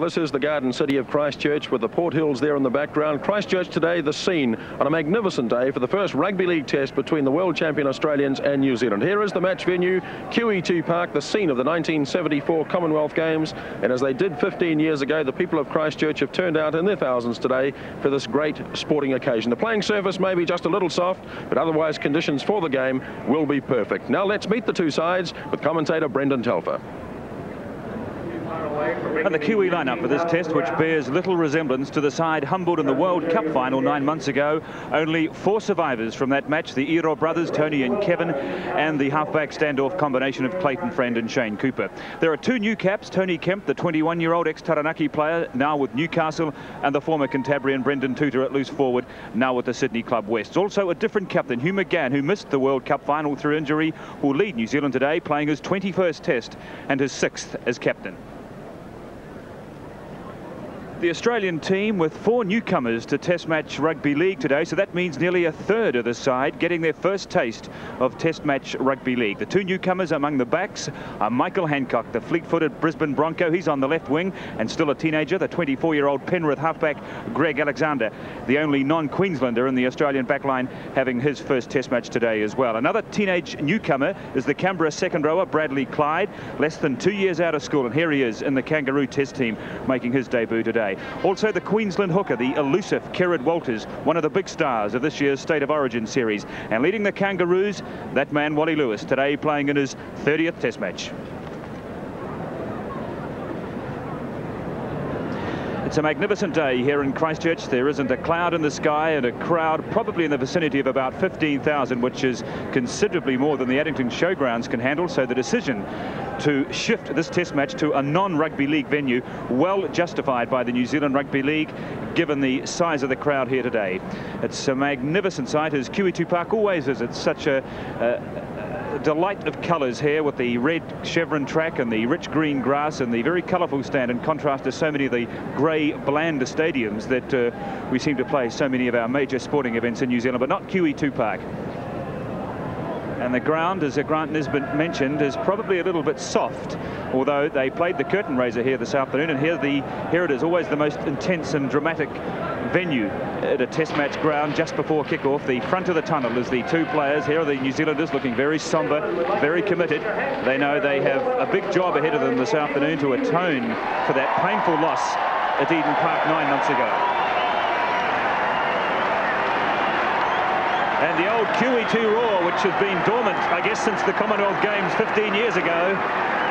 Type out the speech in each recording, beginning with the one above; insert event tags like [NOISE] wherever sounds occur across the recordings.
This is the Garden City of Christchurch with the Port Hills there in the background. Christchurch today, the scene on a magnificent day for the first rugby league test between the world champion Australians and New Zealand. Here is the match venue, QE2 Park, the scene of the 1974 Commonwealth Games. And as they did 15 years ago, the people of Christchurch have turned out in their thousands today for this great sporting occasion. The playing surface may be just a little soft, but otherwise conditions for the game will be perfect. Now let's meet the two sides with commentator Brendan Telfer. And the Kiwi lineup for this test, which bears little resemblance to the side humbled in the World Cup final nine months ago. Only four survivors from that match, the Iro brothers, Tony and Kevin, and the halfback standoff combination of Clayton Friend and Shane Cooper. There are two new caps, Tony Kemp, the 21-year-old ex-Taranaki player, now with Newcastle, and the former Cantabrian Brendan Tuuta at loose forward, now with the Sydney Club West. Also a different captain, Hugh McGahan, who missed the World Cup final through injury, will lead New Zealand today, playing his 21st test and his sixth as captain the Australian team with four newcomers to Test Match Rugby League today, so that means nearly a third of the side getting their first taste of Test Match Rugby League. The two newcomers among the backs are Michael Hancock, the fleet-footed Brisbane Bronco. He's on the left wing and still a teenager. The 24-year-old Penrith halfback Greg Alexander, the only non-Queenslander in the Australian backline, having his first Test match today as well. Another teenage newcomer is the Canberra second rower Bradley Clyde, less than two years out of school, and here he is in the Kangaroo Test team making his debut today. Also the Queensland hooker, the elusive Kerrod Walters, one of the big stars of this year's State of Origin series. And leading the Kangaroos, that man Wally Lewis, today playing in his 30th Test match. It's a magnificent day here in Christchurch. There isn't a cloud in the sky and a crowd probably in the vicinity of about 15,000, which is considerably more than the Addington Showgrounds can handle. So the decision to shift this test match to a non-rugby league venue, well justified by the New Zealand Rugby League, given the size of the crowd here today. It's a magnificent sight, as QE2 Park always is. It's such a, a delight of colours here with the red chevron track and the rich green grass and the very colourful stand in contrast to so many of the grey, bland stadiums that uh, we seem to play so many of our major sporting events in New Zealand, but not QE2 Park. And the ground, as Grant Nisbet mentioned, is probably a little bit soft, although they played the curtain raiser here this afternoon, and here, the, here it is, always the most intense and dramatic venue at a test match ground just before kickoff. The front of the tunnel is the two players. Here are the New Zealanders looking very sombre, very committed. They know they have a big job ahead of them this afternoon to atone for that painful loss at Eden Park nine months ago. And the old QE2 roar, which has been dormant, I guess, since the Commonwealth Games 15 years ago,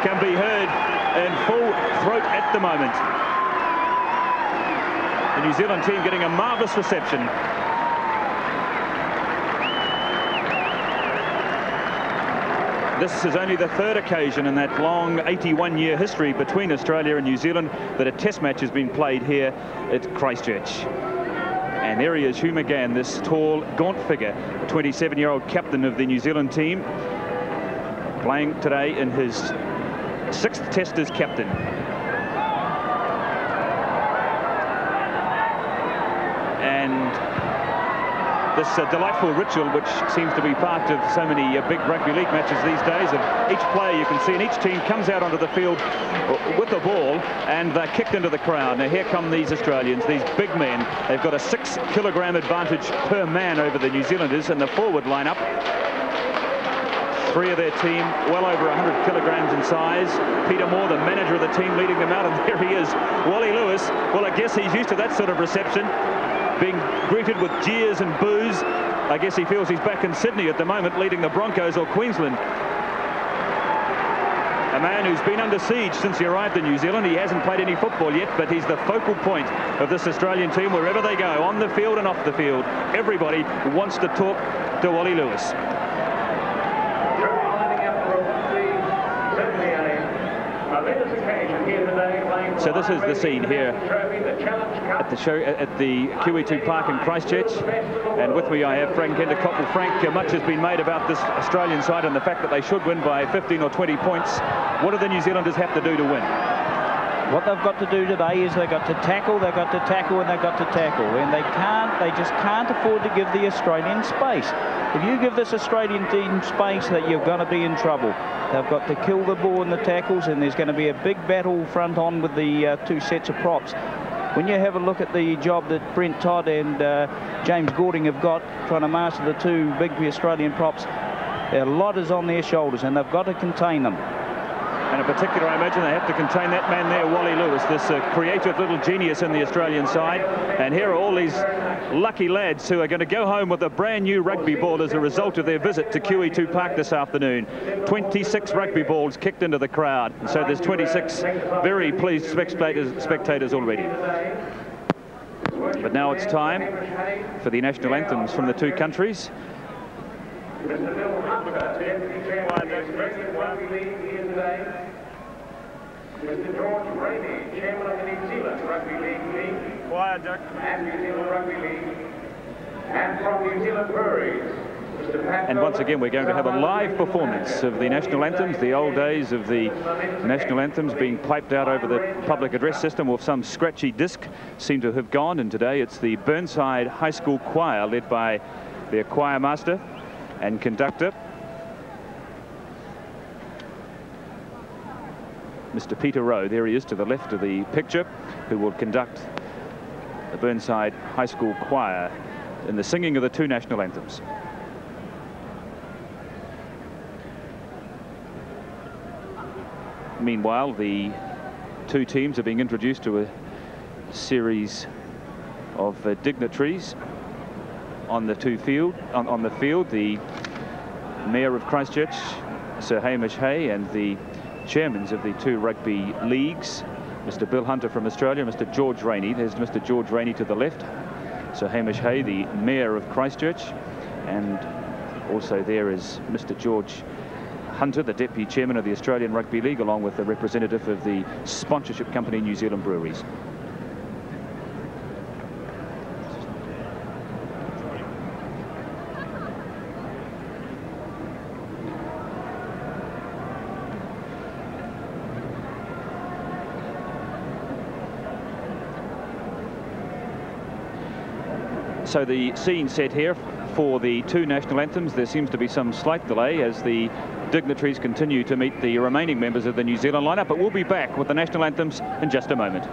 can be heard in full throat at the moment. The New Zealand team getting a marvellous reception. This is only the third occasion in that long 81-year history between Australia and New Zealand that a test match has been played here at Christchurch. And there he is, Hugh McGahan, this tall, gaunt figure, 27-year-old captain of the New Zealand team, playing today in his sixth test as captain. This uh, delightful ritual which seems to be part of so many uh, big rugby league matches these days. And each player you can see and each team comes out onto the field with the ball and they're kicked into the crowd. Now here come these Australians these big men. They've got a six kilogram advantage per man over the New Zealanders in the forward lineup. Three of their team well over 100 kilograms in size. Peter Moore, the manager of the team, leading them out, and [LAUGHS] there he is, Wally Lewis. Well, I guess he's used to that sort of reception being greeted with jeers and boos. I guess he feels he's back in Sydney at the moment, leading the Broncos or Queensland. A man who's been under siege since he arrived in New Zealand. He hasn't played any football yet, but he's the focal point of this Australian team wherever they go, on the field and off the field. Everybody wants to talk to Wally Lewis. So this is the scene here at the show at the QE2 Park in Christchurch. And with me I have Frank Endacott. Well, Frank, uh, much has been made about this Australian side and the fact that they should win by 15 or 20 points. What do the New Zealanders have to do to win? What they've got to do today is they've got to tackle, they've got to tackle, and they've got to tackle. And they can't, they just can't afford to give the Australian space. If you give this Australian team space, that you're going to be in trouble. They've got to kill the ball in the tackles, and there's going to be a big battle front on with the uh, two sets of props. When you have a look at the job that Brent Todd and uh, James Goulding have got trying to master the two big Australian props, a lot is on their shoulders, and they've got to contain them. And in particular, I imagine they have to contain that man there, Wally Lewis, this uh, creative little genius in the Australian side. And here are all these lucky lads who are going to go home with a brand new rugby ball as a result of their visit to QE2 Park this afternoon. 26 rugby balls kicked into the crowd. And so there's 26 very pleased spectators, spectators already. But now it's time for the national anthems from the two countries. Mr. George Rainey, Chairman of the New Zealand Rugby League. And Rugby League. And from New Zealand. And once again, we're going to have a live performance of the national anthems, the old days of the national anthems being piped out over the public address system with some scratchy disc seem to have gone. And today it's the Burnside High School Choir led by their choir master and conductor, Mr. Peter Rowe. There he is to the left of the picture, who will conduct the Burnside High School Choir in the singing of the two national anthems. Meanwhile, the two teams are being introduced to a series of uh, dignitaries on the two field on, on the field. The Mayor of Christchurch, Sir Hamish Hay, and the chairmen of the two rugby leagues, Mr. Bill Hunter from Australia, Mr. George Rainey. There's Mr. George Rainey to the left. Sir Hamish Hay, the Mayor of Christchurch, and also there is Mr. George Hunter, the Deputy Chairman of the Australian Rugby League, along with the representative of the sponsorship company New Zealand Breweries. So the scene set here for the two national anthems. There seems to be some slight delay as the dignitaries continue to meet the remaining members of the New Zealand lineup, but we'll be back with the national anthems in just a moment.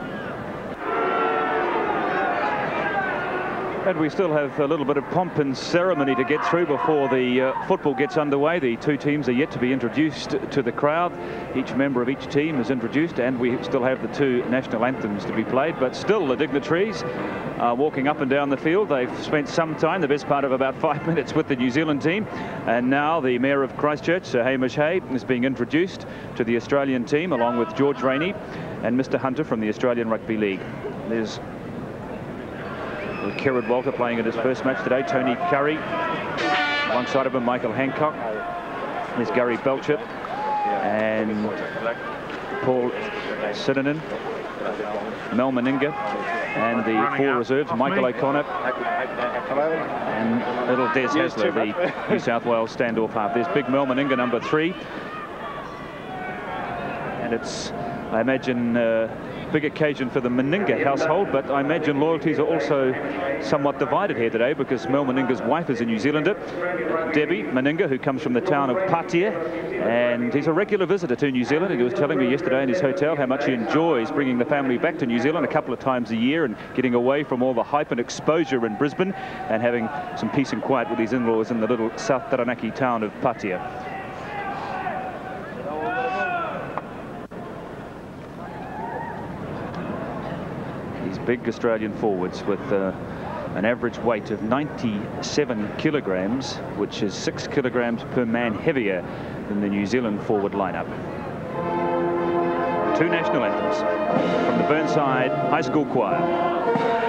We still have a little bit of pomp and ceremony to get through before the uh, football gets underway. The two teams are yet to be introduced to the crowd. Each member of each team is introduced, and we still have the two national anthems to be played. But still, the dignitaries are walking up and down the field. They've spent some time, the best part of about [LAUGHS] five minutes, with the New Zealand team. And now the Mayor of Christchurch, Sir Hamish Hay, is being introduced to the Australian team, along with George Rainey and Mr. Hunter from the Australian Rugby League. There's with Kerrod Walter playing in his first match today. Tony Currie. Alongside of him, Michael Hancock. There's Gary Belcher. And Paul Sironen. Mal Meninga. And the four reserves, Michael O'Connor. And little Des Hasler, the New South Wales standoff half. There's big Mal Meninga, number three. And it's, I imagine, uh, big occasion for the Meninga household, but I imagine loyalties are also somewhat divided here today because Mal Meninga's wife is a New Zealander, Debbie Meninga, who comes from the town of Patea, and he's a regular visitor to New Zealand. And he was telling me yesterday in his hotel how much he enjoys bringing the family back to New Zealand a couple of times a year and getting away from all the hype and exposure in Brisbane and having some peace and quiet with his in-laws in the little South Taranaki town of Patea. Big Australian forwards with uh, an average weight of 97 kilograms, which is six kilograms per man heavier than the New Zealand forward lineup. Two national anthems from the Burnside High School Choir.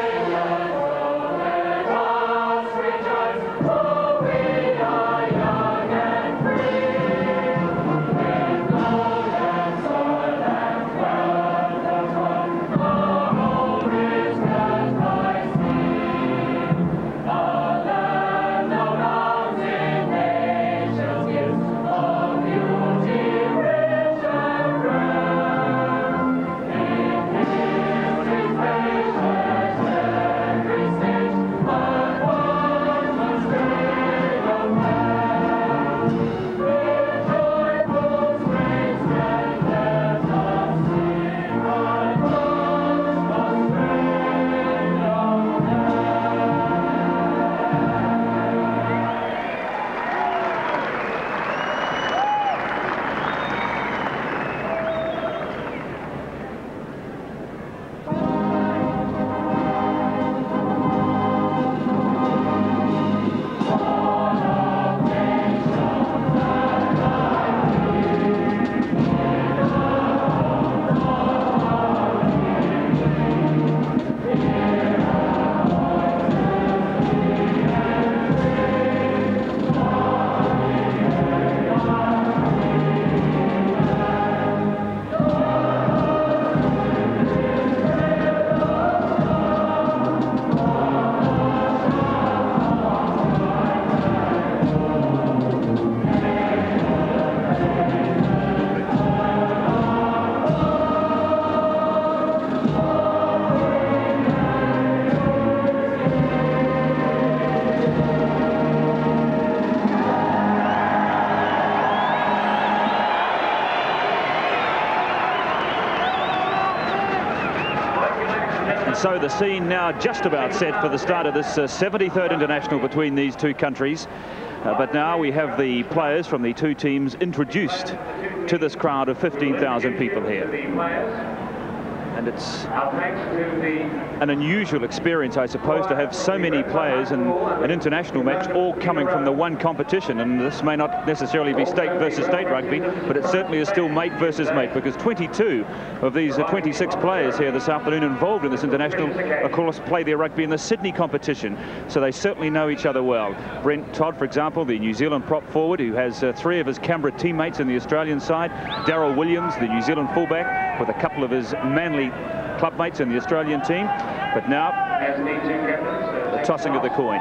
The scene now just about set for the start of this uh, 73rd international between these two countries. Uh, but now we have the players from the two teams introduced to this crowd of 15,000 people here and it's an unusual experience, I suppose, to have so many players in an international match all coming from the one competition. And this may not necessarily be state versus state rugby, but it certainly is still mate versus mate because 22 of these 26 players here this afternoon involved in this international, of course, play their rugby in the Sydney competition. So they certainly know each other well. Brent Todd, for example, the New Zealand prop forward, who has uh, three of his Canberra teammates in the Australian side. Daryl Williams, the New Zealand fullback, with a couple of his Manly clubmates in the Australian team. But now, the tossing of the coin.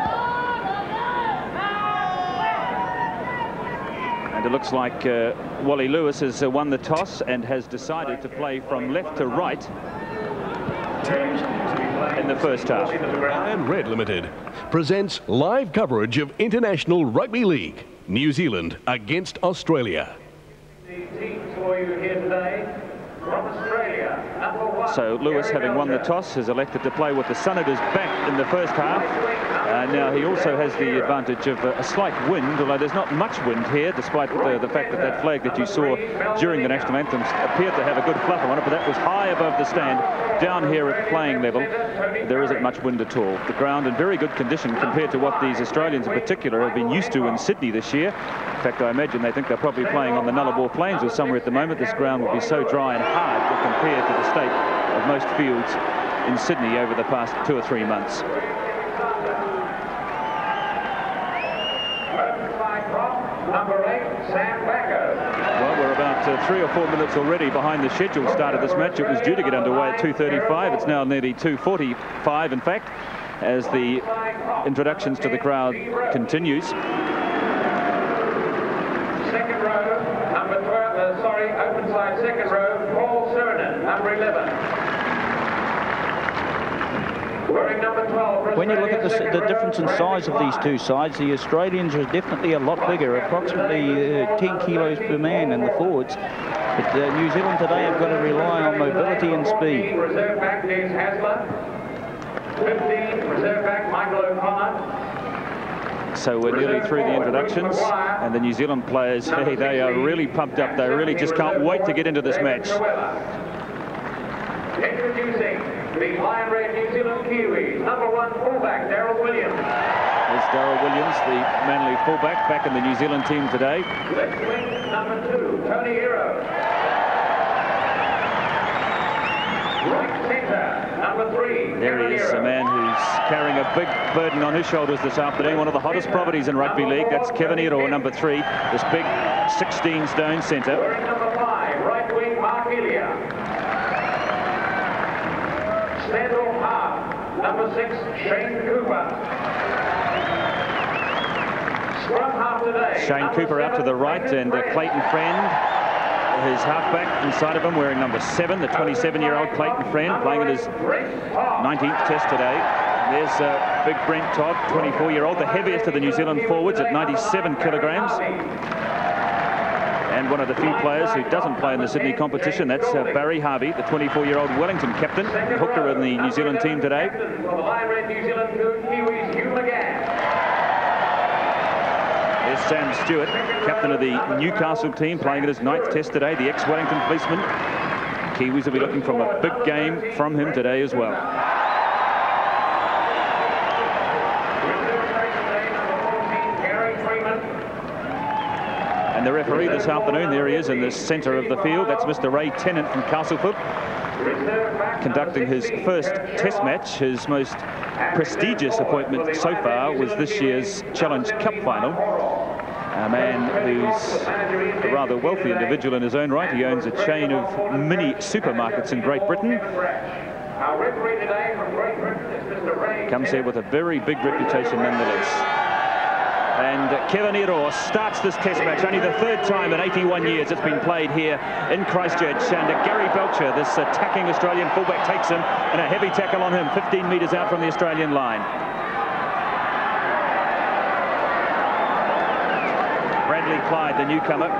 And it looks like uh, Wally Lewis has uh, won the toss and has decided to play from left to right in the first half. And Red Limited presents live coverage of International Rugby League, New Zealand against Australia. The teams for you here today from Australia, so Lewis, having won the toss, has elected to play with the Senators back in the first half. Uh, now he also has the advantage of a, slight wind, although there's not much wind here, despite the, the, fact that that flag that you saw during the national anthem appeared to have a good flutter on it, but that was high above the stand. Down here at playing level, there isn't much wind at all. The ground in very good condition compared to what these Australians in particular have been used to in Sydney this year. In fact, I imagine they think they're probably playing on the Nullarbor Plains or somewhere at the moment. This ground will be so dry and hard compared to the state of most fields in Sydney over the past two or three months. Well, we're about uh, three or four minutes already behind the schedule start of this match. It was due to get underway at 2.35. It's now nearly 2.45, in fact, as the introductions to the crowd continues. Second row, number 12, uh, sorry, open side, second row, Paul Sironen, number 11. When you look at the, the, difference in size of these two sides, the Australians are definitely a lot bigger, approximately uh, 10 kilos per man in the forwards. But uh, New Zealand today have got to rely on mobility and speed. Reserve back James Hasler. 15, reserve back Michael O'Connor. So we're nearly through the introductions, and the New Zealand players, hey, they are really pumped up. They really just can't wait to get into this match. Introducing the Lion Red New Zealand Kiwis, number one fullback, Daryl Williams. There's Daryl Williams, the Manly fullback, back in the New Zealand team today. Left wing, number two, Tony Iro. Right centre, number three, There he is, a man who's carrying a big burden on his shoulders this afternoon, one of the hottest properties in rugby league. That's Kevin Iro, number three, this big 16-stone centre. Number five, right wing, Mark Elia. Central half, number six, Shane Cooper. Scrum half today. Shane Cooper out to the right and uh, Clayton Friend his halfback inside of him wearing number seven, the 27-year-old Clayton Friend playing in his 19th test today. There's uh, big Brent Todd, 24-year-old, the heaviest of the New Zealand forwards at 97 kilograms and one of the few players who doesn't play in the Sydney competition. That's uh, Barry Harvey, the 24-year-old Wellington captain, hooker in the New Zealand team today. There's Sam Stewart, captain of the Newcastle team, playing in his ninth test today, the ex-Wellington policeman. Kiwis will be looking for a big game from him today as well. And the referee this afternoon, there he is in the centre of the field. That's Mr. Ray Tennant from Castleford, conducting his first test match. His most prestigious appointment so far was this year's Challenge Cup final. A man who's a rather wealthy individual in his own right. He owns a chain of mini supermarkets in Great Britain. Comes here with a very big reputation nonetheless. And Kevin Iro starts this test match, only the third time in 81 years it's been played here in Christchurch. And Gary Belcher, this attacking Australian fullback, takes him and a heavy tackle on him, 15 metres out from the Australian line. Bradley Clyde, the newcomer.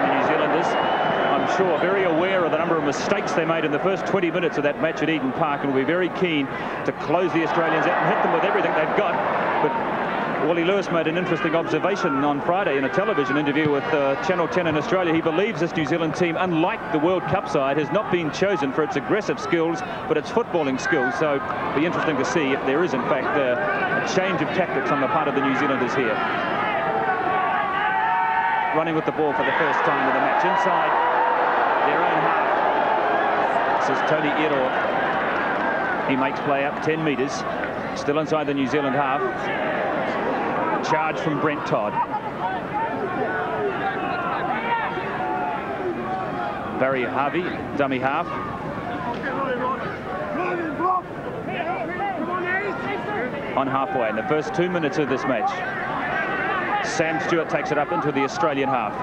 The New Zealanders, sure, very aware of the number of mistakes they made in the first 20 minutes of that match at Eden Park and will be very keen to close the Australians out and hit them with everything they've got. But Wally Lewis made an interesting observation on Friday in a television interview with uh, Channel 10 in Australia. He believes this New Zealand team, unlike the World Cup side, has not been chosen for its aggressive skills, but its footballing skills. So it'll be interesting to see if there is, in fact, uh, a change of tactics on the part of the New Zealanders here. Running with the ball for the first time in the match inside. This is Tony Iro. He makes play up 10 metres, still inside the New Zealand half charge from Brent Todd. Barry Harvey, dummy half. On halfway in the first two minutes of this match. Sam Stewart takes it up into the Australian half.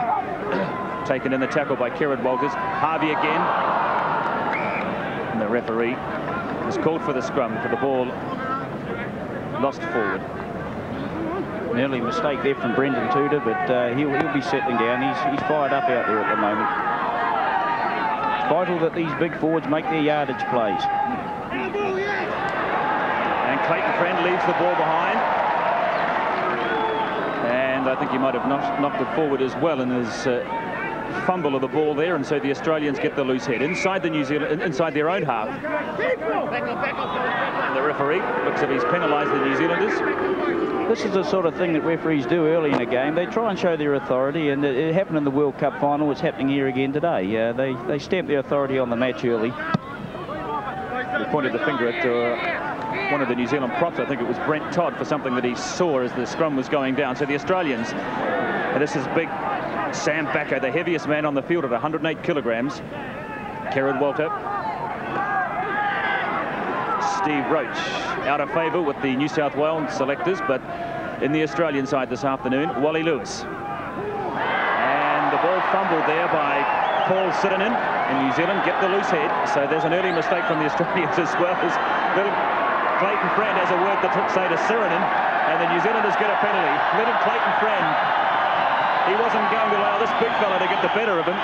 [COUGHS] Taken in the tackle by Kerrod Walters. Harvey again. Referee has called for the scrum for the ball lost forward. An early mistake there from Brendan Tuuta, but uh, he'll, he'll be settling down. He's, he's fired up out there at the moment. It's vital that these big forwards make their yardage plays. And Clayton Friend leaves the ball behind. And I think he might have knocked, knocked it forward as well in his uh, fumble of the ball there, and so the Australians get the loose head inside the New Zealand, inside their own half. And the referee looks as if he's penalised the New Zealanders. This is the sort of thing that referees do early in a game. They try and show their authority, and it, it happened in the World Cup final. It's happening here again today. Uh, they, they stamp their authority on the match early. They pointed the finger at uh, one of the New Zealand props. I think it was Brent Todd for something that he saw as the scrum was going down. So the Australians, and this is big Sam Backo, the heaviest man on the field at 108 kilograms. Kerrod Walter. Steve Roach out of favour with the New South Wales selectors, but in the Australian side this afternoon, Wally Lewis. And the ball fumbled there by Paul Sironen in New Zealand, get the loose head. So there's an early mistake from the [LAUGHS] Australians as well as little Clayton Friend has a word to say to Sironen, and the New Zealanders get a penalty. Little Clayton Friend, he wasn't going to allow this big fella to get the better of him.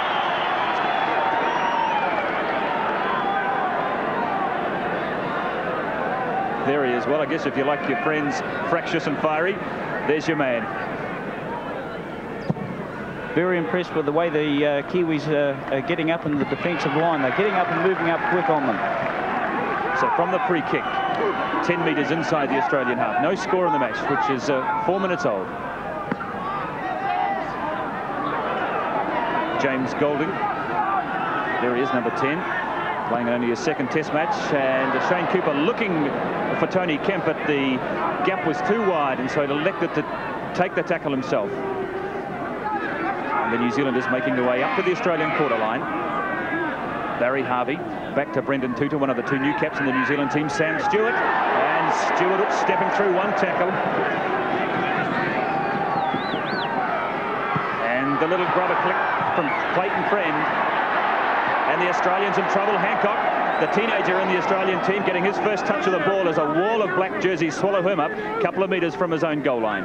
There he is. Well, I guess if you like your friends fractious and fiery, there's your man. Very impressed with the way the uh, Kiwis uh, are getting up in the defensive line. They're getting up and moving up quick on them. So from the free kick, 10 metres inside the Australian half. No score in the match, which is uh, four minutes old. James Goulding. There he is, number 10 playing only his second test match. And Shane Cooper looking for Tony Kemp but the gap was too wide and so he elected to take the tackle himself. And the New Zealanders making their way up to the Australian quarter line Barry Harvey back to Brendan Tuuta one of the two new caps in the New Zealand team. Sam Stewart and Stewart stepping through one tackle. And the little grubber click from Clayton Friend and the Australians in trouble. Hancock, the teenager in the Australian team, getting his first touch of the ball as a wall of black jerseys swallow him up a couple of metres from his own goal line.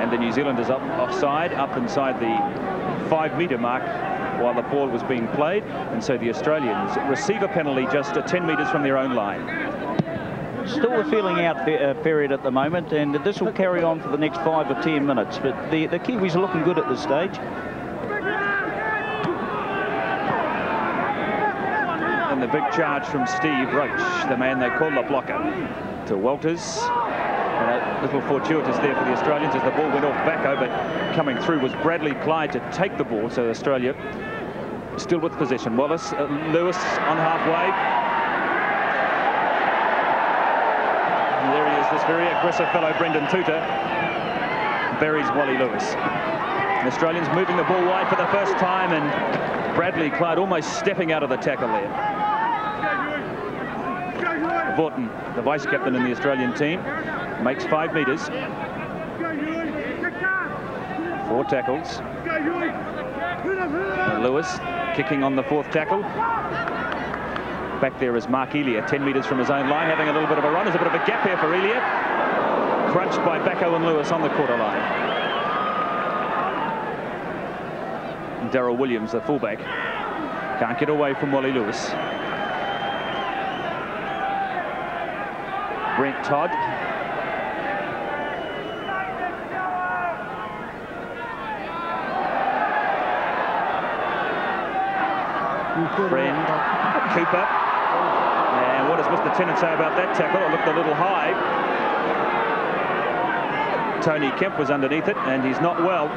And the New Zealanders up offside, up inside the five-metre mark while the ball was being played. And so the Australians receive a penalty just 10 metres from their own line. Still a feeling out uh, period at the moment, and this will carry on for the next five or ten minutes. But the, the Kiwis are looking good at this stage. And the big charge from Steve Roach, the man they call the blocker, to Walters. And a little fortuitous there for the Australians as the ball went off back over. Coming through was Bradley Clyde to take the ball, so Australia still with possession. Wallace, uh, Lewis on halfway. this very aggressive fellow, Brendan Tuuta, buries Wally Lewis. The Australians moving the ball wide for the first time, and Bradley Clyde almost stepping out of the tackle there. Vautin, the vice-captain in the Australian team, makes five metres. Four tackles. And Lewis kicking on the fourth tackle. Back there is Mark Elia, 10 metres from his own line, having a little bit of a run. There's a bit of a gap here for Elia. crunched by Backo and Lewis on the quarter line. Daryl Williams, the fullback, can't get away from Wally Lewis. Brent Todd. Friend [LAUGHS] Cooper. What does say about that tackle? It looked a little high. Tony Kemp was underneath it, and he's not well.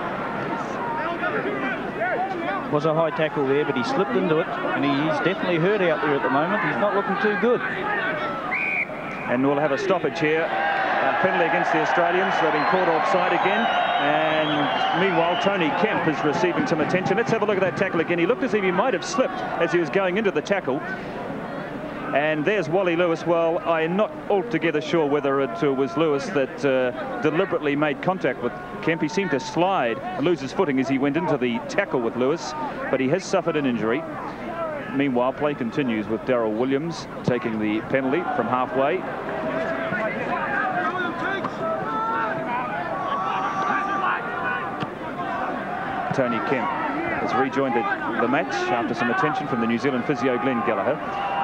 Was a high tackle there, but he slipped into it, and he's definitely hurt out there at the moment. He's not looking too good. And we'll have a stoppage here. A penalty against the Australians. They've been caught offside again. And meanwhile, Tony Kemp is receiving some attention. Let's have a look at that tackle again. He looked as if he might have slipped as he was going into the tackle. And there's Wally Lewis. Well, I'm not altogether sure whether it uh, was Lewis that uh, deliberately made contact with Kemp. He seemed to slide and lose his footing as he went into the tackle with Lewis, but he has suffered an injury. Meanwhile, play continues with Daryl Williams taking the penalty from halfway. Tony Kemp has rejoined the, the match after some attention from the New Zealand physio Glenn Gallagher.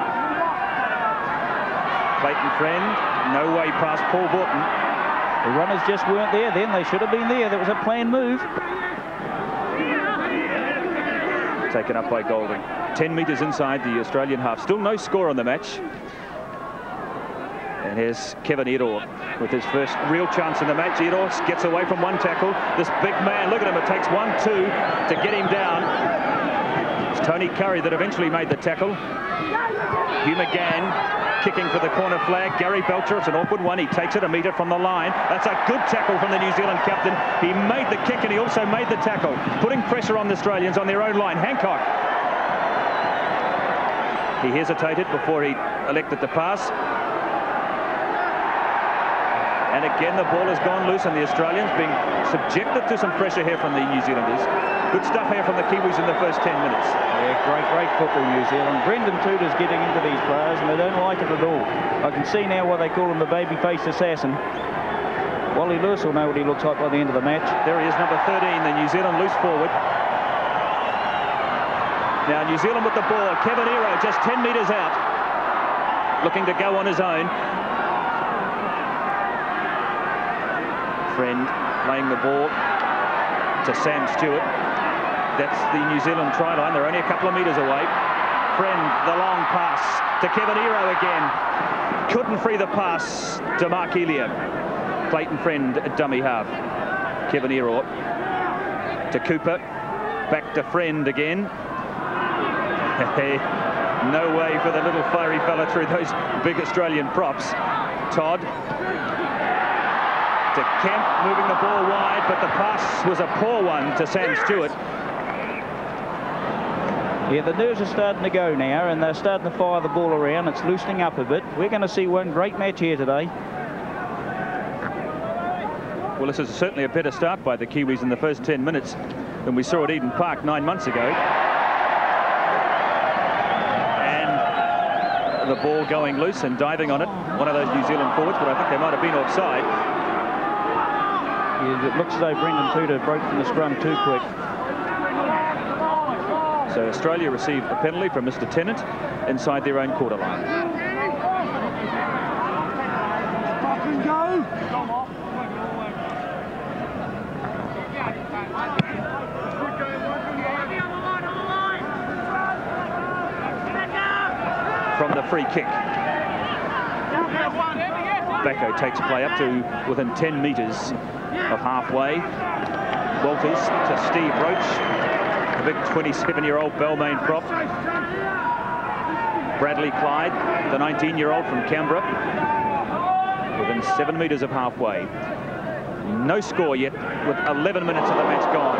Clayton Friend, no way past Paul Vautin. The runners just weren't there then. They should have been there. That was a planned move. Taken up by Goulding. 10 metres inside the Australian half. Still no score on the match. And here's Kevin Iro with his first real chance in the match. Iro gets away from one tackle. This big man, look at him, it takes one, two to get him down. It's Tony Currie that eventually made the tackle. Hugh McGahan kicking for the corner flag. Gary Belcher, it's an awkward one. He takes it a metre from the line. That's a good tackle from the New Zealand captain. He made the kick and he also made the tackle, putting pressure on the Australians on their own line. Hancock. He hesitated before he elected to pass. And again, the ball has gone loose and the Australians being subjected to some pressure here from the New Zealanders. Good stuff here from the Kiwis in the first 10 minutes. Yeah, great, great football, New Zealand. Brendan Tuuta's getting into these players and they don't like it at all. I can see now why they call him the baby-faced assassin. Wally Lewis will know what he looks like by the end of the match. There he is, number 13, the New Zealand loose forward. Now New Zealand with the ball. Kevin Iro just 10 metres out. Looking to go on his own. Friend playing the ball to Sam Stewart. That's the New Zealand try line. They're only a couple of metres away. Friend, the long pass to Kevin Iro again. Couldn't free the pass to Mark Elia. Clayton Friend, dummy half. Kevin Iro to Cooper. Back to Friend again. [LAUGHS] no way for the little fiery fella through those big Australian props. Todd to Kemp, moving the ball wide, but the pass was a poor one to Sam Stewart. Yeah, the nerves are starting to go now, and they're starting to fire the ball around. It's loosening up a bit. We're going to see one great match here today. Well, this is certainly a better start by the Kiwis in the first 10 minutes than we saw at Eden Park nine months ago. And the ball going loose and diving on it. One of those New Zealand forwards, but I think they might have been offside. Yeah, it looks as though Brendan Tuuta broke from the scrum too quick. So Australia received a penalty from Mr. Tennant inside their own quarter line. From the free kick. Backo takes play up to within 10 metres of halfway. Walters to Steve Roach, big 27-year-old Balmain prop. Bradley Clyde, the 19-year-old from Canberra, within seven metres of halfway. No score yet, with 11 minutes of the match gone.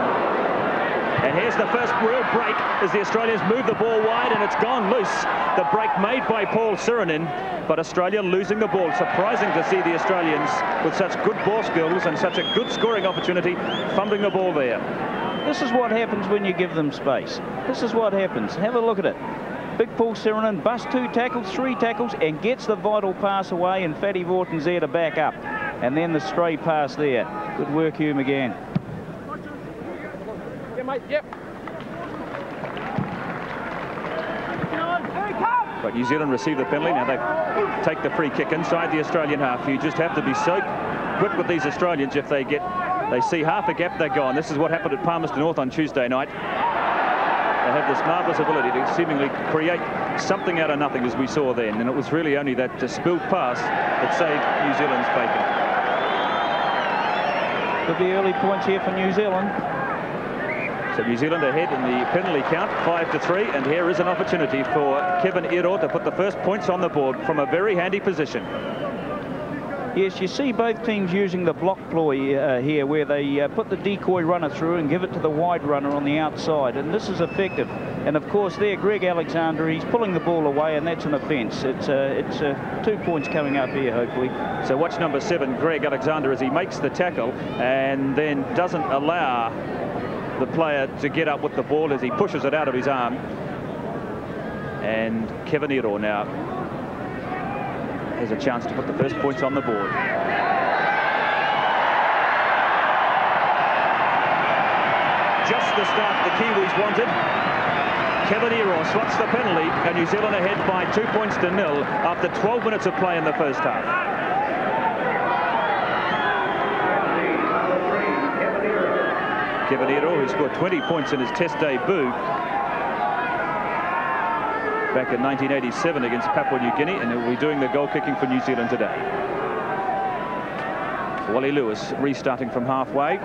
And here's the first real break as the Australians move the ball wide and it's gone loose. The break made by Paul Sironen, but Australia losing the ball. Surprising to see the Australians with such good ball skills and such a good scoring opportunity, fumbling the ball there. This is what happens when you give them space. This is what happens. Have a look at it. Big Paul Sironen busts two tackles, three tackles, and gets the vital pass away, and Fatty Vautin's there to back up. And then the stray pass there. Good work, Hume, again. Yeah, mate, yep. But New Zealand receive the penalty. Now they take the free kick inside the Australian half. You just have to be so quick with these Australians. If they get, they see half a gap, they're gone. This is what happened at Palmerston North on Tuesday night. They have this marvellous ability to seemingly create something out of nothing, as we saw then. And it was really only that uh, spilled pass that saved New Zealand's bacon. Could be early points here for New Zealand. So New Zealand ahead in the penalty count, five to three, and here is an opportunity for Kevin Iro to put the first points on the board from a very handy position. Yes, you see both teams using the block ploy uh, here, where they uh, put the decoy runner through and give it to the wide runner on the outside, and this is effective. And of course, there, Greg Alexander, he's pulling the ball away, and that's an offence. It's uh, it's uh, two points coming up here, hopefully. So watch number seven, Greg Alexander, as he makes the tackle and then doesn't allow the player to get up with the ball as he pushes it out of his arm. And Kevin Iro now has a chance to put the first points on the board. Just the start the Kiwis wanted. Kevin Iro swats the penalty and New Zealand ahead by two points to nil after 12 minutes of play in the first half. Kevin Iro, who scored 20 points in his test debut back in 1987 against Papua New Guinea, and he'll be doing the goal kicking for New Zealand today. Wally Lewis restarting from halfway.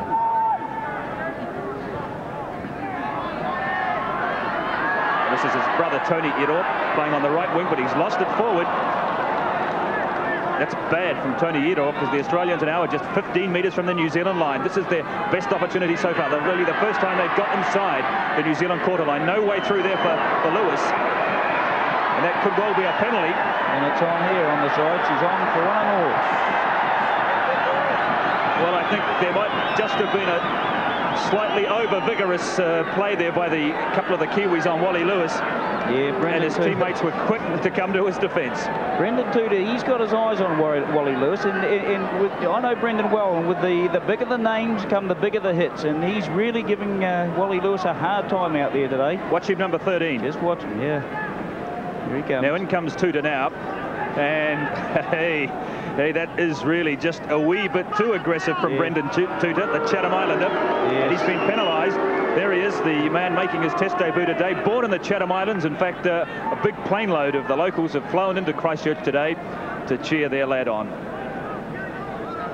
This is his brother Tony Iro playing on the right wing, but he's lost it forward. That's bad from Tony Iro because the Australians now are just 15 metres from the New Zealand line. This is their best opportunity so far. They're really the first time they've got inside the New Zealand quarter line. No way through there for, for Lewis. And that could well be a penalty. And it's on here on the side. She's on for one and all. Well, I think there might just have been a slightly over-vigorous uh, play there by the couple of the Kiwis on Wally Lewis. Yeah, Brendan and his teammates were quick [LAUGHS] to come to his defence. Brendan Tuuta, he's got his eyes on Wally Wally Lewis, and, and, and with, I know Brendan well, and with the, the bigger the names come the bigger the hits, and he's really giving uh, Wally Lewis a hard time out there today. Watch him, number 13. Just watch him, yeah. Here he comes. Now in comes Tuuta now. And [LAUGHS] hey, hey, that is really just a wee bit too aggressive from Yeah. Brendan Tu- Tuuta, the Chatham Islander. And he's been penalised. There he is, the man making his test debut today, born in the Chatham Islands. In fact, uh, a big plane load of the locals have flown into Christchurch today to cheer their lad on.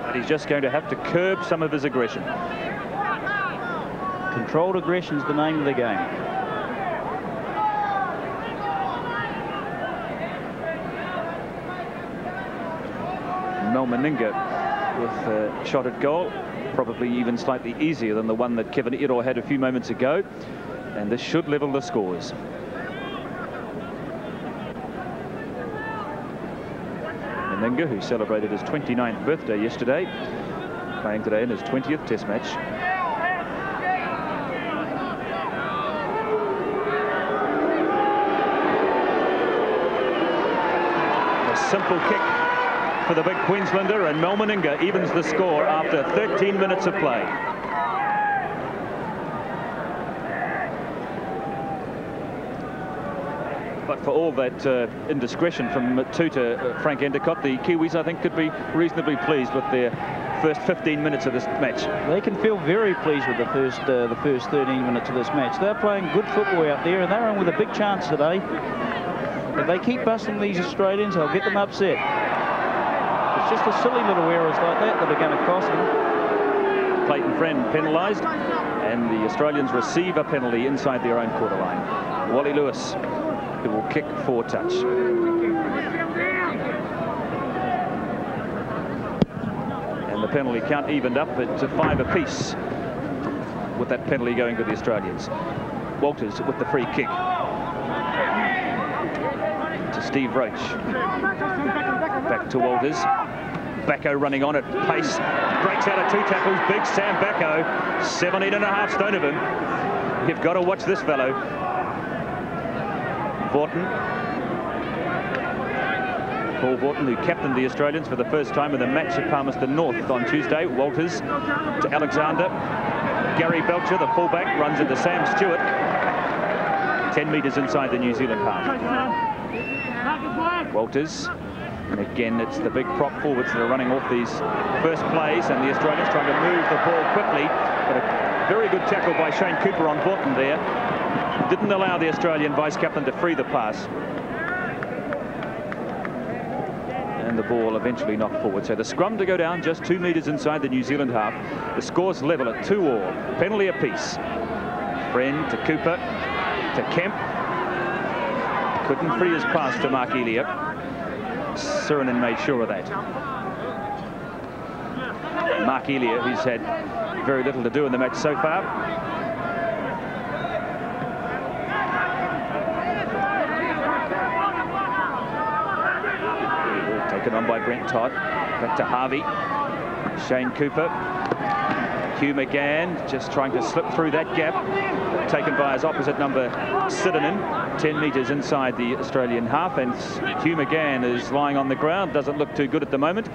But he's just going to have to curb some of his aggression. Controlled aggression is the name of the game. Mal Meninga with a shot at goal, probably even slightly easier than the one that Kevin Iro had a few moments ago. And this should level the scores. Meninga, who celebrated his 29th birthday yesterday, playing today in his 20th Test match. A simple kick for the big Queenslander, and Mal Meninga evens the score after 13 minutes of play. But for all that uh, indiscretion from Tuuta, uh, Frank Endacott, the Kiwis, I think, could be reasonably pleased with their first 15 minutes of this match. They can feel very pleased with the first uh, the first 13 minutes of this match. They're playing good football out there, and they're in with a big chance today. If they keep busting these Australians, they'll get them upset. It's just the silly little errors like that that are going to cost them. Clayton Friend penalised, and the Australians receive a penalty inside their own quarter line. Wally Lewis, who will kick for touch. And the penalty count evened up at five apiece with that penalty going to the Australians. Walters with the free kick. To Steve Roach. Back to Walters. Backo running on at pace. Breaks out of two tackles. Big Sam Backo. 17 and a half stone of him. You've got to watch this fellow. Vautin. Paul Vautin, who captained the Australians for the first time in the match at Palmerston North on Tuesday. Walters to Alexander. Gary Belcher, the fullback, runs into Sam Stewart. 10 metres inside the New Zealand half. Walters. And again, it's the big prop forwards that are running off these first plays, and the Australians trying to move the ball quickly. But a very good tackle by Shane Cooper on Vautin there. Didn't allow the Australian vice-captain to free the pass. And the ball eventually knocked forward. So the scrum to go down just two metres inside the New Zealand half. The score's level at two all. Penalty apiece. Friend to Cooper to Kemp. Couldn't free his pass to Mark Elia. Sironen made sure of that. Mark Elia, who's had very little to do in the match so far. Taken on by Brent Todd. Back to Harvey. Shane Cooper. Hugh McGahan just trying to slip through that gap. Taken by his opposite number, Sironen, 10 metres inside the Australian half. And Hugh McGahan is lying on the ground. Doesn't look too good at the moment.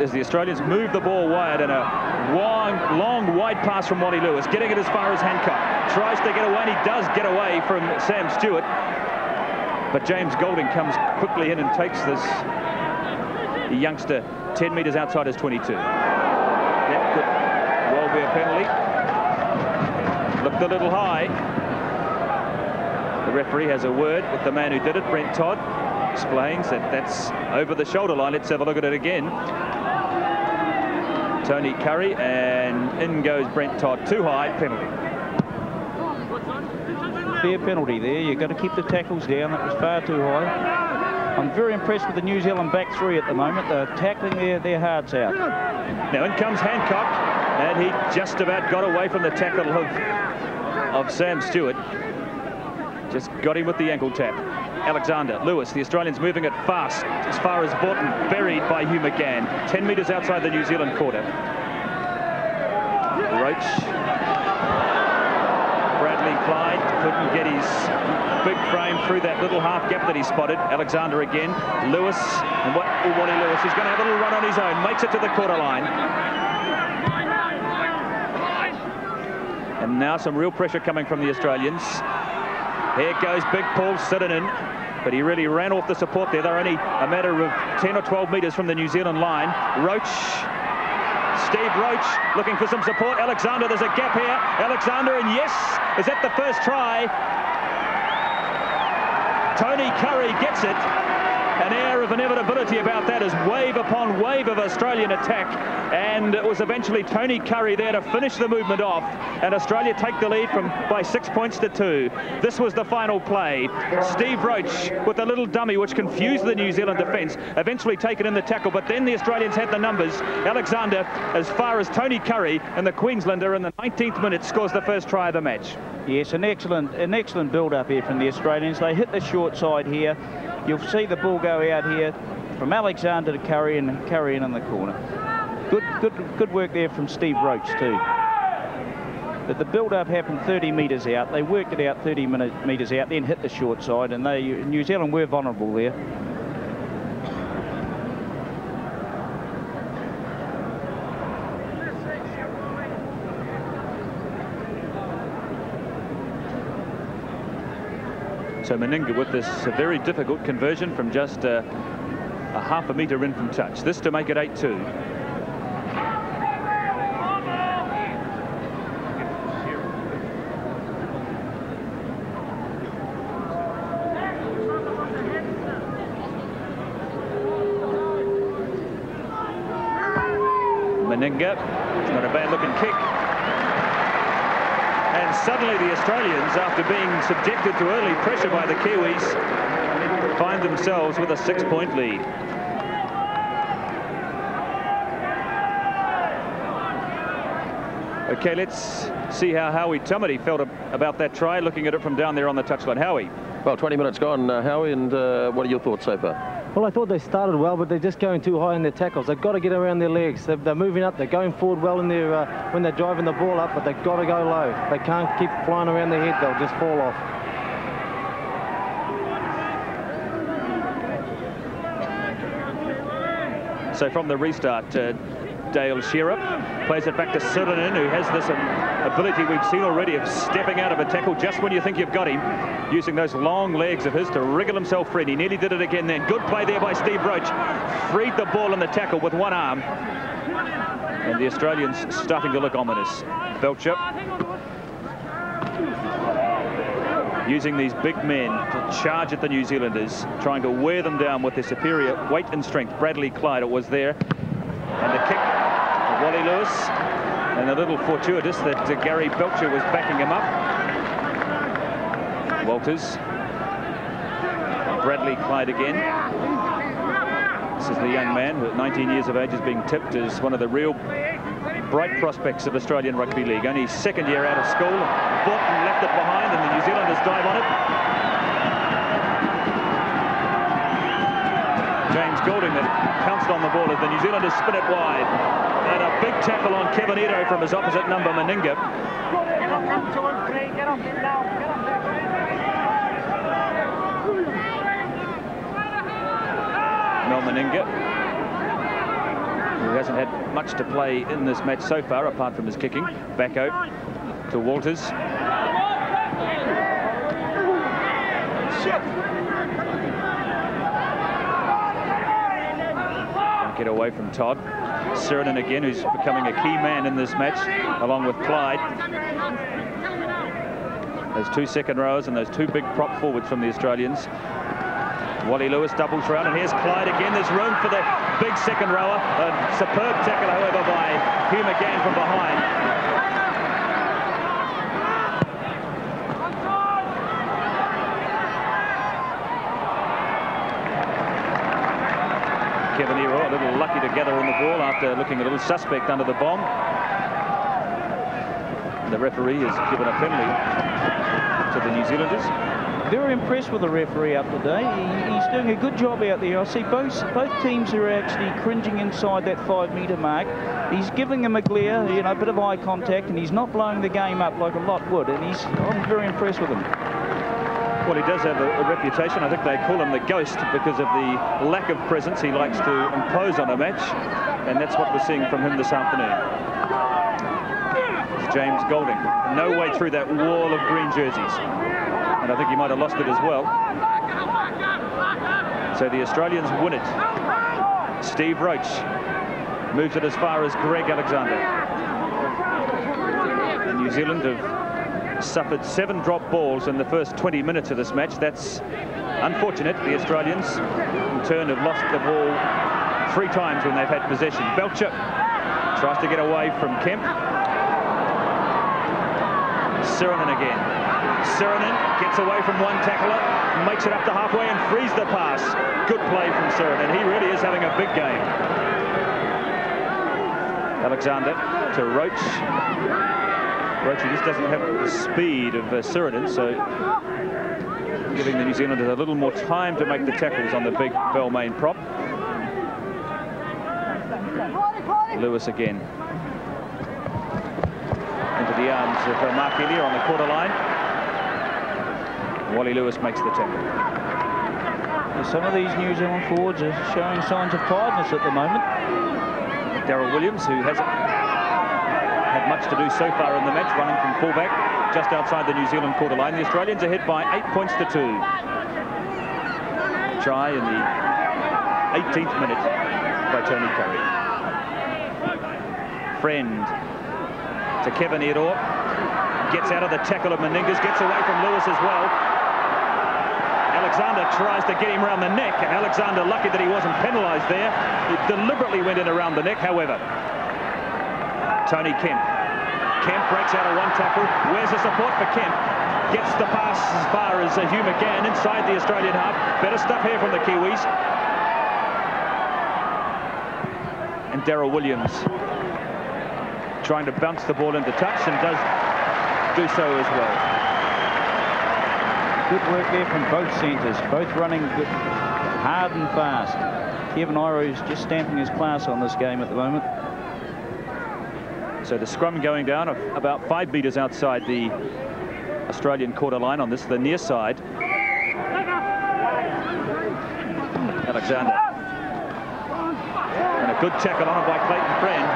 As the Australians move the ball wide and a long, long wide pass from Wally Lewis, getting it as far as Hancock. Tries to get away, and he does get away from Sam Stewart. But James Goulding comes quickly in and takes this youngster 10 metres outside his 22. That could well be a penalty. Looked a little high. The referee has a word with the man who did it, Brent Todd. Explains that that's over the shoulder line. Let's have a look at it again. Tony Currie, and in goes Brent Todd. Too high, penalty. Fair penalty there. You've got to keep the tackles down. That was far too high. I'm very impressed with the New Zealand back three at the moment. They're tackling their, their hearts out. Now in comes Hancock, and he just about got away from the tackle of, of Sam Stewart. Just got him with the ankle tap. Alexander, Lewis, the Australians moving it fast as far as Vautin, buried by Hugh McGahan. 10 metres outside the New Zealand quarter. Roach. Bradley Clyde couldn't get his big frame through that little half gap that he spotted. Alexander again. Lewis, and what oh, Wally Lewis, he's going to have a little run on his own. Makes it to the quarter line. Now some real pressure coming from the Australians. Here goes Big Paul Sironen, but he really ran off the support there. They're only a matter of 10 or 12 metres from the New Zealand line. Roach, Steve Roach looking for some support. Alexander, there's a gap here. Alexander, and yes, is that the first try? Tony Currie gets it. Of inevitability about that as wave upon wave of Australian attack. And it was eventually Tony Currie there to finish the movement off. And Australia take the lead from by six points to two. This was the final play. Steve Roach with a little dummy which confused the New Zealand defence. Eventually taken in the tackle. But then the Australians had the numbers. Alexander as far as Tony Currie and the Queenslander in the 19th minute scores the first try of the match. Yes, an excellent, an excellent build-up here from the Australians. They hit the short side here. You'll see the ball go out here from Alexander to Currie and Currie in, in the corner. Good, good, good work there from Steve Roach too. But the build-up happened 30 metres out. They worked it out 30 metres out, then hit the short side, and they New Zealand were vulnerable there. So Meninga with this very difficult conversion from just uh, a half a metre in from touch. This to make it 8-2. Meninga, it's not a bad looking kick. Suddenly the Australians, after being subjected to early pressure by the Kiwis, find themselves with a six-point lead. Okay, let's see how Howie Tamati felt about that try, looking at it from down there on the touchline. Howie. Well, 20 minutes gone, uh, Howie, and uh, what are your thoughts so far? Well, I thought they started well, but they're just going too high in their tackles. They've got to get around their legs. They're, they're moving up. They're going forward well in their uh, when they're driving the ball up, but they've got to go low. They can't keep flying around their head. They'll just fall off. So from the restart, uh, Dale Shearer plays it back to Sironen, who has this ability we've seen already of stepping out of a tackle just when you think you've got him, using those long legs of his to wriggle himself free. He nearly did it again then. Good play there by Steve Roach. Freed the ball in the tackle with one arm. And the Australians starting to look ominous. Belcher using these big men to charge at the New Zealanders, trying to wear them down with their superior weight and strength. Bradley Clyde, was there. Lewis, and a little fortuitous that uh, Gary Belcher was backing him up. Walters. Bradley Clyde again. This is the young man who at 19 years of age is being tipped as one of the real bright prospects of Australian Rugby League. Only second year out of school. Fought and left it behind and the New Zealanders dive on it. James Goulding that pounced on the ball as the New Zealanders spin it wide. And a big tackle on Kevin Iro from his opposite number, Meninga. Mal Meninga, who hasn't had much to play in this match so far, apart from his kicking. Back out to Walters. Get away from Todd. Sironen again, who's becoming a key man in this match, along with Clyde. Those two second rowers and those two big prop forwards from the Australians. Wally Lewis doubles round, and here's Clyde again. There's room for the big second rower. A superb tackle, however, by Hugh McGahan from behind. Kevin Iro a little lucky to gather on the ball after looking a little suspect under the bomb. The referee has given a penalty to the New Zealanders. Very impressed with the referee up today. He, he's doing a good job out there. I see both both teams are actually cringing inside that five metre mark. He's giving them a glare, you know, a bit of eye contact, and he's not blowing the game up like a lot would. And he's I'm very impressed with him. Well, he does have a, a, reputation. I think they call him the ghost because of the lack of presence he likes to impose on a match. And that's what we're seeing from him this afternoon. It's James Goulding. No way through that wall of green jerseys. And I think he might have lost it as well. So the Australians win it. Steve Roach moves it as far as Greg Alexander. And New Zealand have suffered seven drop balls in the first 20 minutes of this match. That's unfortunate. The Australians, in turn, have lost the ball three times when they've had possession. Belcher tries to get away from Kemp. Sironen again. Sironen gets away from one tackler, makes it up to halfway and frees the pass. Good play from Sironen. He really is having a big game. Alexander to Roach. Roach just doesn't have the speed of uh, so giving the New Zealanders a little more time to make the tackles on the big Balmain prop. Lewis again. Into the arms of uh, Mark Elia on the quarter line. Wally Lewis makes the tackle. Some of these New Zealand forwards are showing signs of tiredness at the moment. Daryl Williams, who had much to do so far in the match, running from fullback just outside the New Zealand quarter line. The Australians are ahead by eight points to two. Try in the 18th minute by Tony Currie. Friend to Kevin Iro. Gets out of the tackle of Meninga's, gets away from Lewis as well. Alexander tries to get him around the neck, and Alexander, lucky that he wasn't penalised there, he deliberately went in around the neck, however. Tony Kemp. Kemp breaks out of one tackle. Where's the support for Kemp? Gets the pass as far as uh, Hugh McGahan inside the Australian half. Better stuff here from the Kiwis. And Daryl Williams trying to bounce the ball into touch and does do so as well. Good work there from both centres, both running good, hard and fast. Kevin Iro's just stamping his class on this game at the moment. So the scrum going down about five metres outside the Australian quarter line on this, the near side. Alexander. And a good tackle on by Clayton Friend.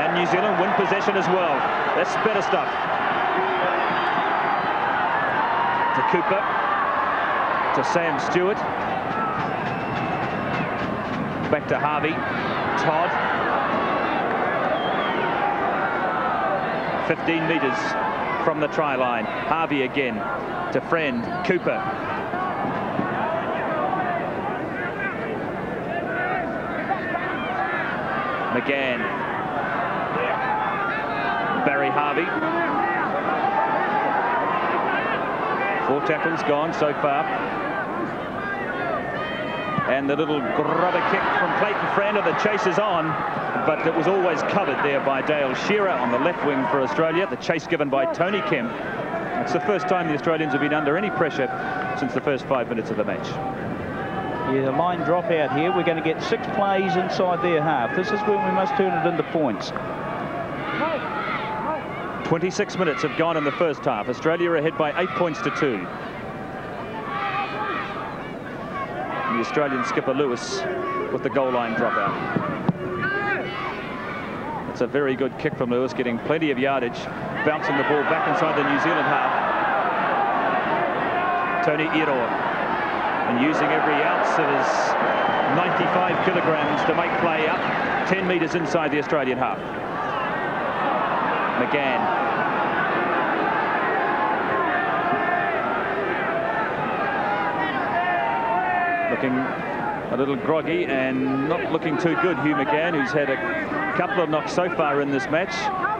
And New Zealand win possession as well. That's better stuff. To Cooper. To Sam Stewart. Back to Harvey. Todd. 15 metres from the try line. Harvey again to Friend. Cooper. McGahan. Barry Harvey. Four tackles gone so far. And the little grubber kick from Clayton Friend, of the chase is on, but it was always covered there by Dale Shearer on the left wing for Australia. The chase given by Tony Kemp. It's the first time the Australians have been under any pressure since the first five minutes of the match. Yeah, the line drop out here. We're going to get six plays inside their half. This is when we must turn it into points. 26 minutes have gone in the first half. Australia are ahead by eight points to two. the Australian skipper Lewis with the goal line dropout. It's a very good kick from Lewis, getting plenty of yardage, bouncing the ball back inside the New Zealand half. Tony Iro, and using every ounce of his 95 kilograms to make play up 10 metres inside the Australian half. McGahan looking a little groggy and not looking too good. Hugh McGahan, who's had a couple of knocks so far in this match,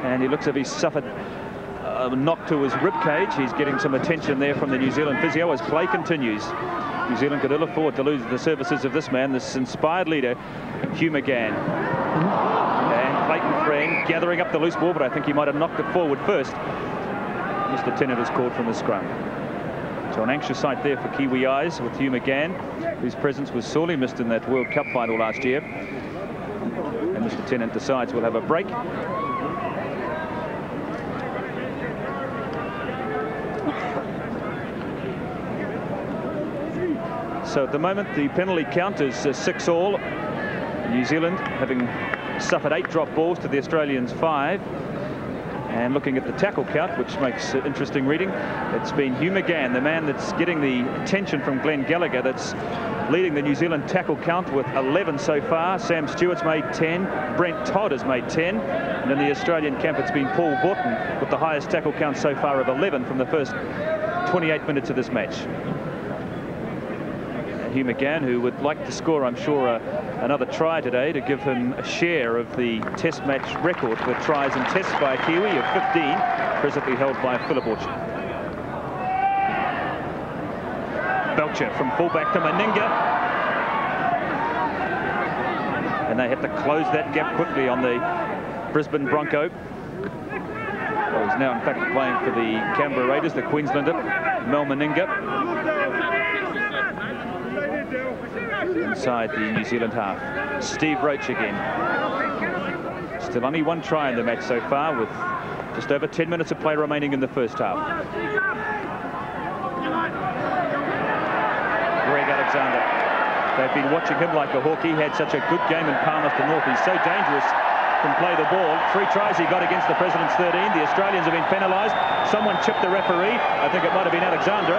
and he looks as if he's suffered a knock to his rib cage. He's getting some attention there from the New Zealand physio as play continues. New Zealand could ill afford to lose the services of this man, this inspired leader, Hugh McGahan. And Clayton Friend gathering up the loose ball, but I think he might have knocked it forward first. Mr. Tennant is called from the scrum. So an anxious sight there for Kiwi eyes with Hugh McGahan, whose presence was sorely missed in that World Cup final last year. And Mr. Tennant decides we'll have a break. So at the moment, the penalty count is uh, six all. New Zealand having suffered eight drop balls to the Australians five. And looking at the tackle count, which makes interesting reading, it's been Hugh McGahan, the man that's getting the attention from Glenn Gallagher, that's leading the New Zealand tackle count with 11 so far. Sam Stewart's made 10. Brent Todd has made 10. And in the Australian camp, it's been Paul Vautin with the highest tackle count so far of 11 from the first 28 minutes of this match. Hugh McGahan, who would like to score, I'm sure, another try today to give him a share of the test match record for tries and tests by Kiwi of 15, presently held by Philip Orchard. Belcher from fullback to Meninga. And they have to close that gap quickly on the Brisbane Bronco. Well, he's now, in fact, playing for the Canberra Raiders, the Queenslander, Mal Meninga inside the New Zealand half. Steve Roach again. Still only one try in the match so far with just over 10 minutes of play remaining in the first half. Greg Alexander. They've been watching him like a hawk. He had such a good game in Palmerston North. He's so dangerous can play the ball. Three tries he got against the President's 13. The Australians have been penalised. Someone chipped the referee. I think it might have been Alexander.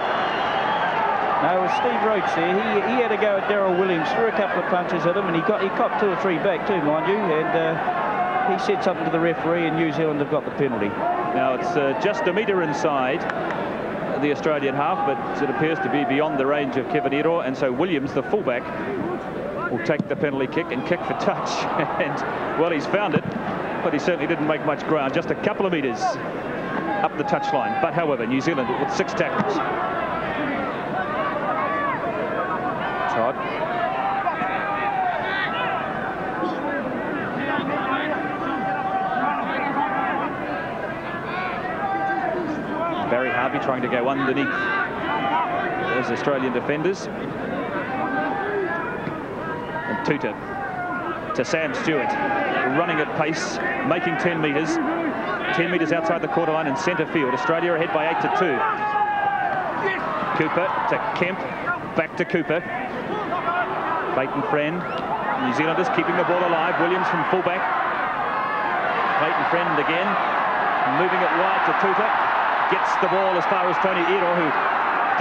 No, it was Steve Roach there. He, he had to go at Daryl Williams, threw a couple of punches at him, and he got he copped two or three back too, mind you. And uh, he said something to the referee, and New Zealand have got the penalty. Now it's uh, just a metre inside the Australian half, but it appears to be beyond the range of Kevin Iro, and so Williams, the fullback, will take the penalty kick and kick for touch. [LAUGHS] and well, he's found it, but he certainly didn't make much ground. Just a couple of metres up the touchline. But however, New Zealand with six tackles. Todd. Harvey trying to go underneath those Australian defenders. And Tuuta to Sam Stewart, running at pace, making 10 metres. 10 metres outside the quarter line in centre field. Australia ahead by 8 to 2. Cooper to Kemp, back to Cooper. Clayton Friend New Zealanders keeping the ball alive. Williams from fullback. Clayton Friend again. Moving it wide to Tuuta. Gets the ball as far as Tony Iro, who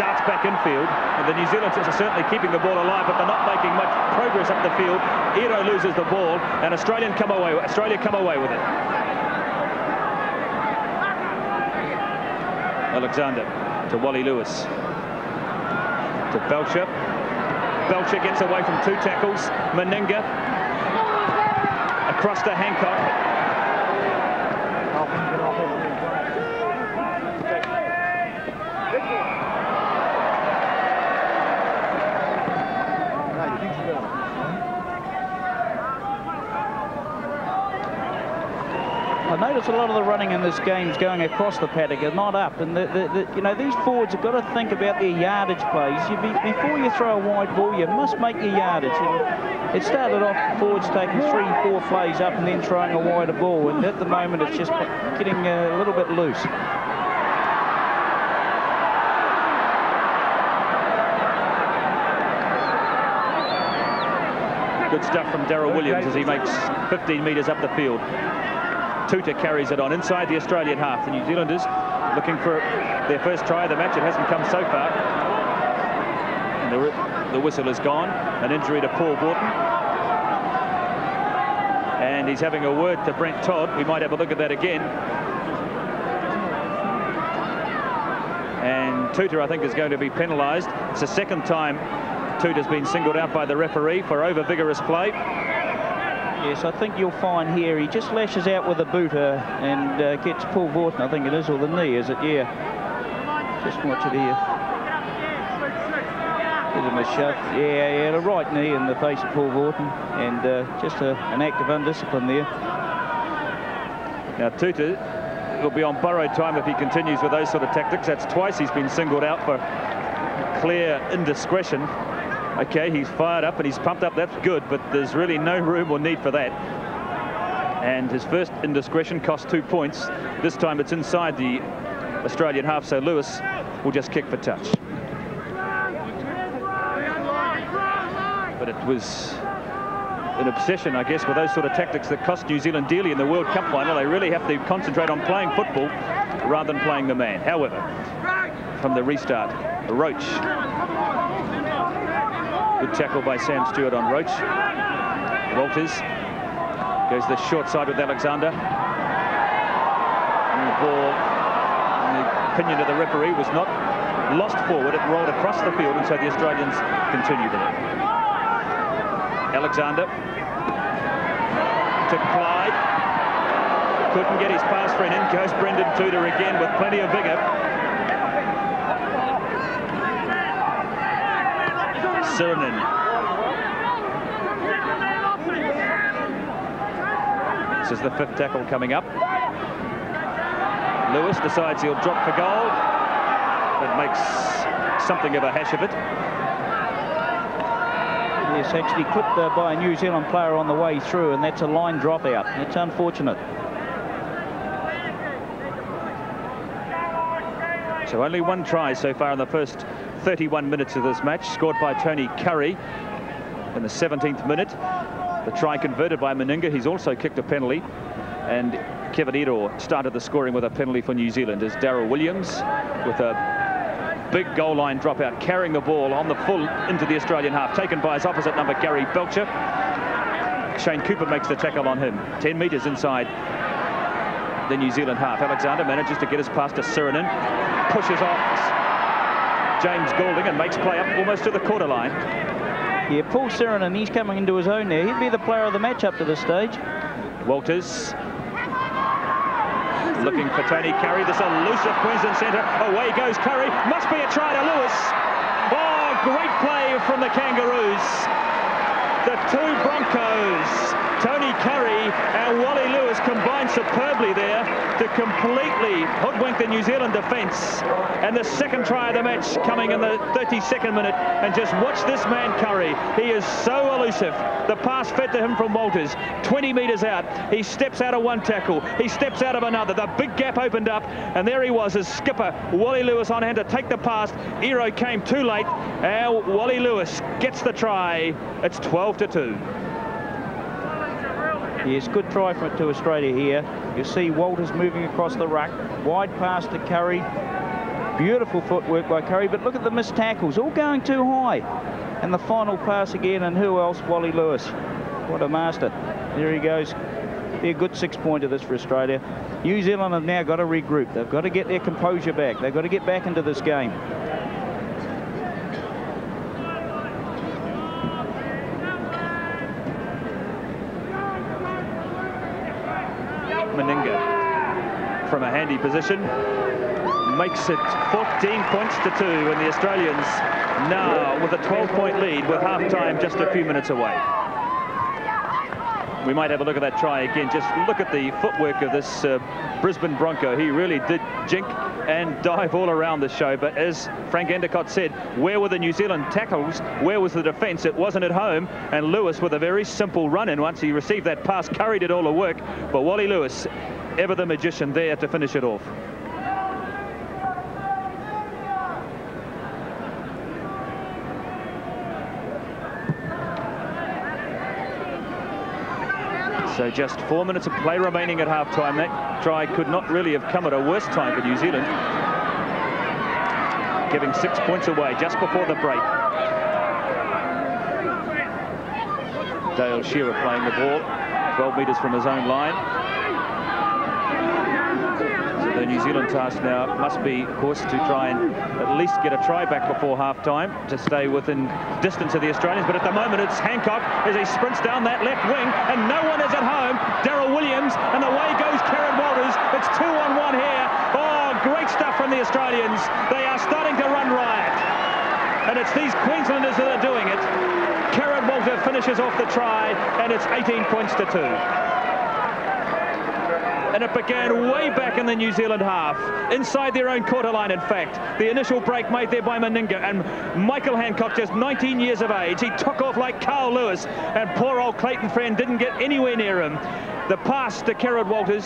darts back infield. And the New Zealanders are certainly keeping the ball alive, but they're not making much progress up the field. Iro loses the ball, and Australian come away. Australia come away with it. Alexander to Wally Lewis. To Belcher. Belcher gets away from two tackles. Meninga across to Hancock. Notice a lot of the running in this game is going across the paddock and not up. And the, the, the, you know these forwards have got to think about their yardage plays. You be, before you throw a wide ball, you must make your yardage. it started off forwards taking three, four plays up and then throwing a wider ball. And at the moment, it's just getting uh, a little bit loose. Good stuff from Daryl Williams as he makes 15 metres up the field. Tuuta carries it on inside the Australian half. The New Zealanders looking for their first try of the match. It hasn't come so far. And the, the whistle is gone. An injury to Paul Vautin. And he's having a word to Brent Todd. We might have a look at that again. And Tuuta, I think, is going to be penalised. It's the second time Tuuta's been singled out by the referee for over-vigorous play. Yes, I think you'll find here he just lashes out with a booter and uh, gets Paul Vautin, I think it is, or the knee, is it? Yeah. Just watch it here. Give him a shove. Yeah, yeah, the right knee in the face of Paul Vautin, and uh, just a, an act of undiscipline there. Now, Tuuta will be on borrowed time if he continues with those sort of tactics. That's twice he's been singled out for clear indiscretion. Okay, he's fired up and he's pumped up. That's good, but there's really no room or need for that. And his first indiscretion cost two points. This time it's inside the Australian half, so Lewis will just kick for touch. But it was an obsession, I guess, with those sort of tactics that cost New Zealand dearly in the World Cup final. They really have to concentrate on playing football rather than playing the man. However, from the restart, Roach Good tackle by Sam Stewart on Roach. Walters goes the short side with Alexander. And the ball, in the opinion of the referee, was not lost forward. It rolled across the field, and so the Australians continued. Alexander to Clyde. Couldn't get his pass for an in. Goes Brendan Tuuta again with plenty of vigour. Sironen. This is the fifth tackle coming up. Lewis decides he'll drop for goal. It makes something of a hash of it. Yes, actually clipped uh, by a New Zealand player on the way through, and that's a line dropout. It's unfortunate. So only one try so far in the first 31 minutes of this match, scored by Tony Currie in the 17th minute. The try converted by Meninga. He's also kicked a penalty. And Kevin Iro started the scoring with a penalty for New Zealand as Daryl Williams with a big goal line dropout, carrying the ball on the full into the Australian half, taken by his opposite number, Gary Belcher. Shane Cooper makes the tackle on him, 10 metres inside the New Zealand half. Alexander manages to get his pass to Sironen, pushes off James Goulding and makes play up almost to the quarter line. Yeah, Paul Sironen, he's coming into his own there. He'd be the player of the match up to this stage. Walters looking for Tony Currie. This elusive Queensland centre. Away goes Currie. Must be a try to Lewis. Oh, great play from the Kangaroos. The two Broncos Tony Currie and Wally Lewis combined superbly there to completely hoodwink the New Zealand defence. And the second try of the match coming in the 32nd minute. And just watch this man Currie. He is so elusive. The pass fed to him from Walters. 20 metres out. He steps out of one tackle. He steps out of another. The big gap opened up. And there he was, his skipper, Wally Lewis on hand to take the pass. Iro came too late. And Wally Lewis gets the try. It's 12 to 2. Yes, good try for to Australia here. You see Walters moving across the ruck. Wide pass to Currie. Beautiful footwork by Currie, but look at the missed tackles, all going too high. And the final pass again, and who else? Wally Lewis. What a master. There he goes. Be a good six-pointer this for Australia. New Zealand have now got to regroup. They've got to get their composure back. They've got to get back into this game. Meninga from a handy position makes it 14 points to two and the Australians now with a 12 point lead with half time just a few minutes away we might have a look at that try again. Just look at the footwork of this uh, Brisbane Bronco. He really did jink and [LAUGHS] dive all around the show. But as Frank Endacott said, where were the New Zealand tackles? Where was the defence? It wasn't at home. And Lewis with a very simple run in once he received that pass, carried it all the work. But Wally Lewis, ever the magician there to finish it off. So just four minutes of play remaining at half-time. That try could not really have come at a worse time for New Zealand. Giving six points away just before the break. Dale Shearer playing the ball, 12 metres from his own line the New Zealand task now must be, of course, to try and at least get a try back before half-time to stay within distance of the Australians. But at the moment, it's Hancock as he sprints down that left wing, and no one is at home. Daryl Williams, and away goes Kerrod Walters. It's two on one here. Oh, great stuff from the Australians. They are starting to run riot. And it's these Queenslanders that are doing it. Kerrod Walter finishes off the try, and it's 18 points to two and it began way back in the New Zealand half, inside their own quarter line, in fact. The initial break made there by Meninga, and Michael Hancock, just 19 years of age, he took off like Carl Lewis, and poor old Clayton Friend didn't get anywhere near him. The pass to Kerrod Walters.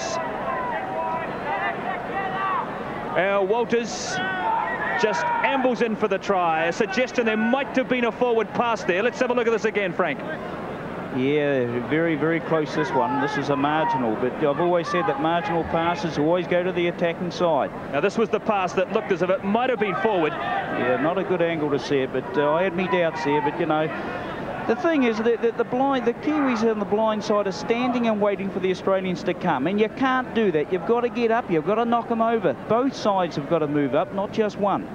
Uh, Walters just ambles in for the try, a suggestion there might have been a forward pass there. Let's have a look at this again, Frank. Yeah, very, very close this one. This is a marginal, but I've always said that marginal passes always go to the attacking side. Now, this was the pass that looked as if it might have been forward. Yeah, not a good angle to see it, but uh, I had me doubts there, but, you know, the thing is that, that the blind, the Kiwis on the blind side are standing and waiting for the Australians to come, and you can't do that. You've got to get up. You've got to knock them over. Both sides have got to move up, not just one.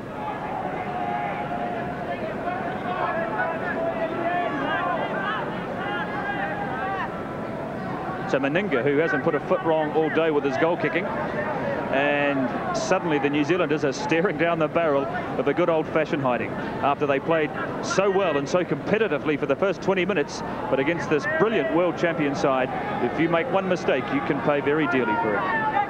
To Meninga, who hasn't put a foot wrong all day with his goal kicking. And suddenly the New Zealanders are staring down the barrel of a good old-fashioned hiding after they played so well and so competitively for the first 20 minutes. But against this brilliant world champion side, if you make one mistake, you can pay very dearly for it.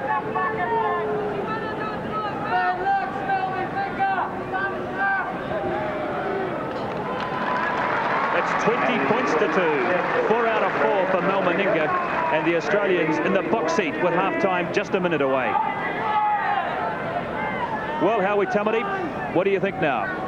It's 20 points to two. Four out of four for Mal Meninga and the Australians in the box seat with half-time just a minute away. Well, Howie Tamati, what do you think now?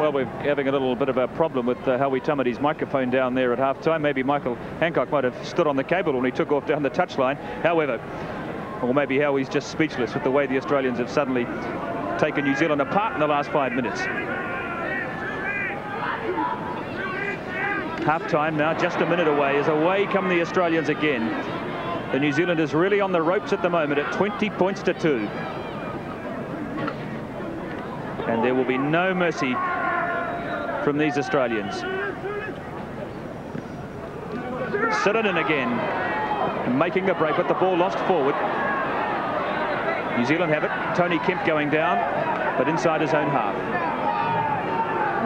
Well, we're having a little bit of a problem with uh, Howie Tamati's microphone down there at half-time. Maybe Michael Hancock might have stood on the cable when he took off down the touchline. However, or maybe Howie's just speechless with the way the Australians have suddenly taken New Zealand apart in the last five minutes. Half time now, just a minute away, as away come the Australians again. The New Zealanders really on the ropes at the moment at 20 points to two. And there will be no mercy from these Australians. Sironen again, making a break, but the ball lost forward. New Zealand have it. Tony Kemp going down, but inside his own half.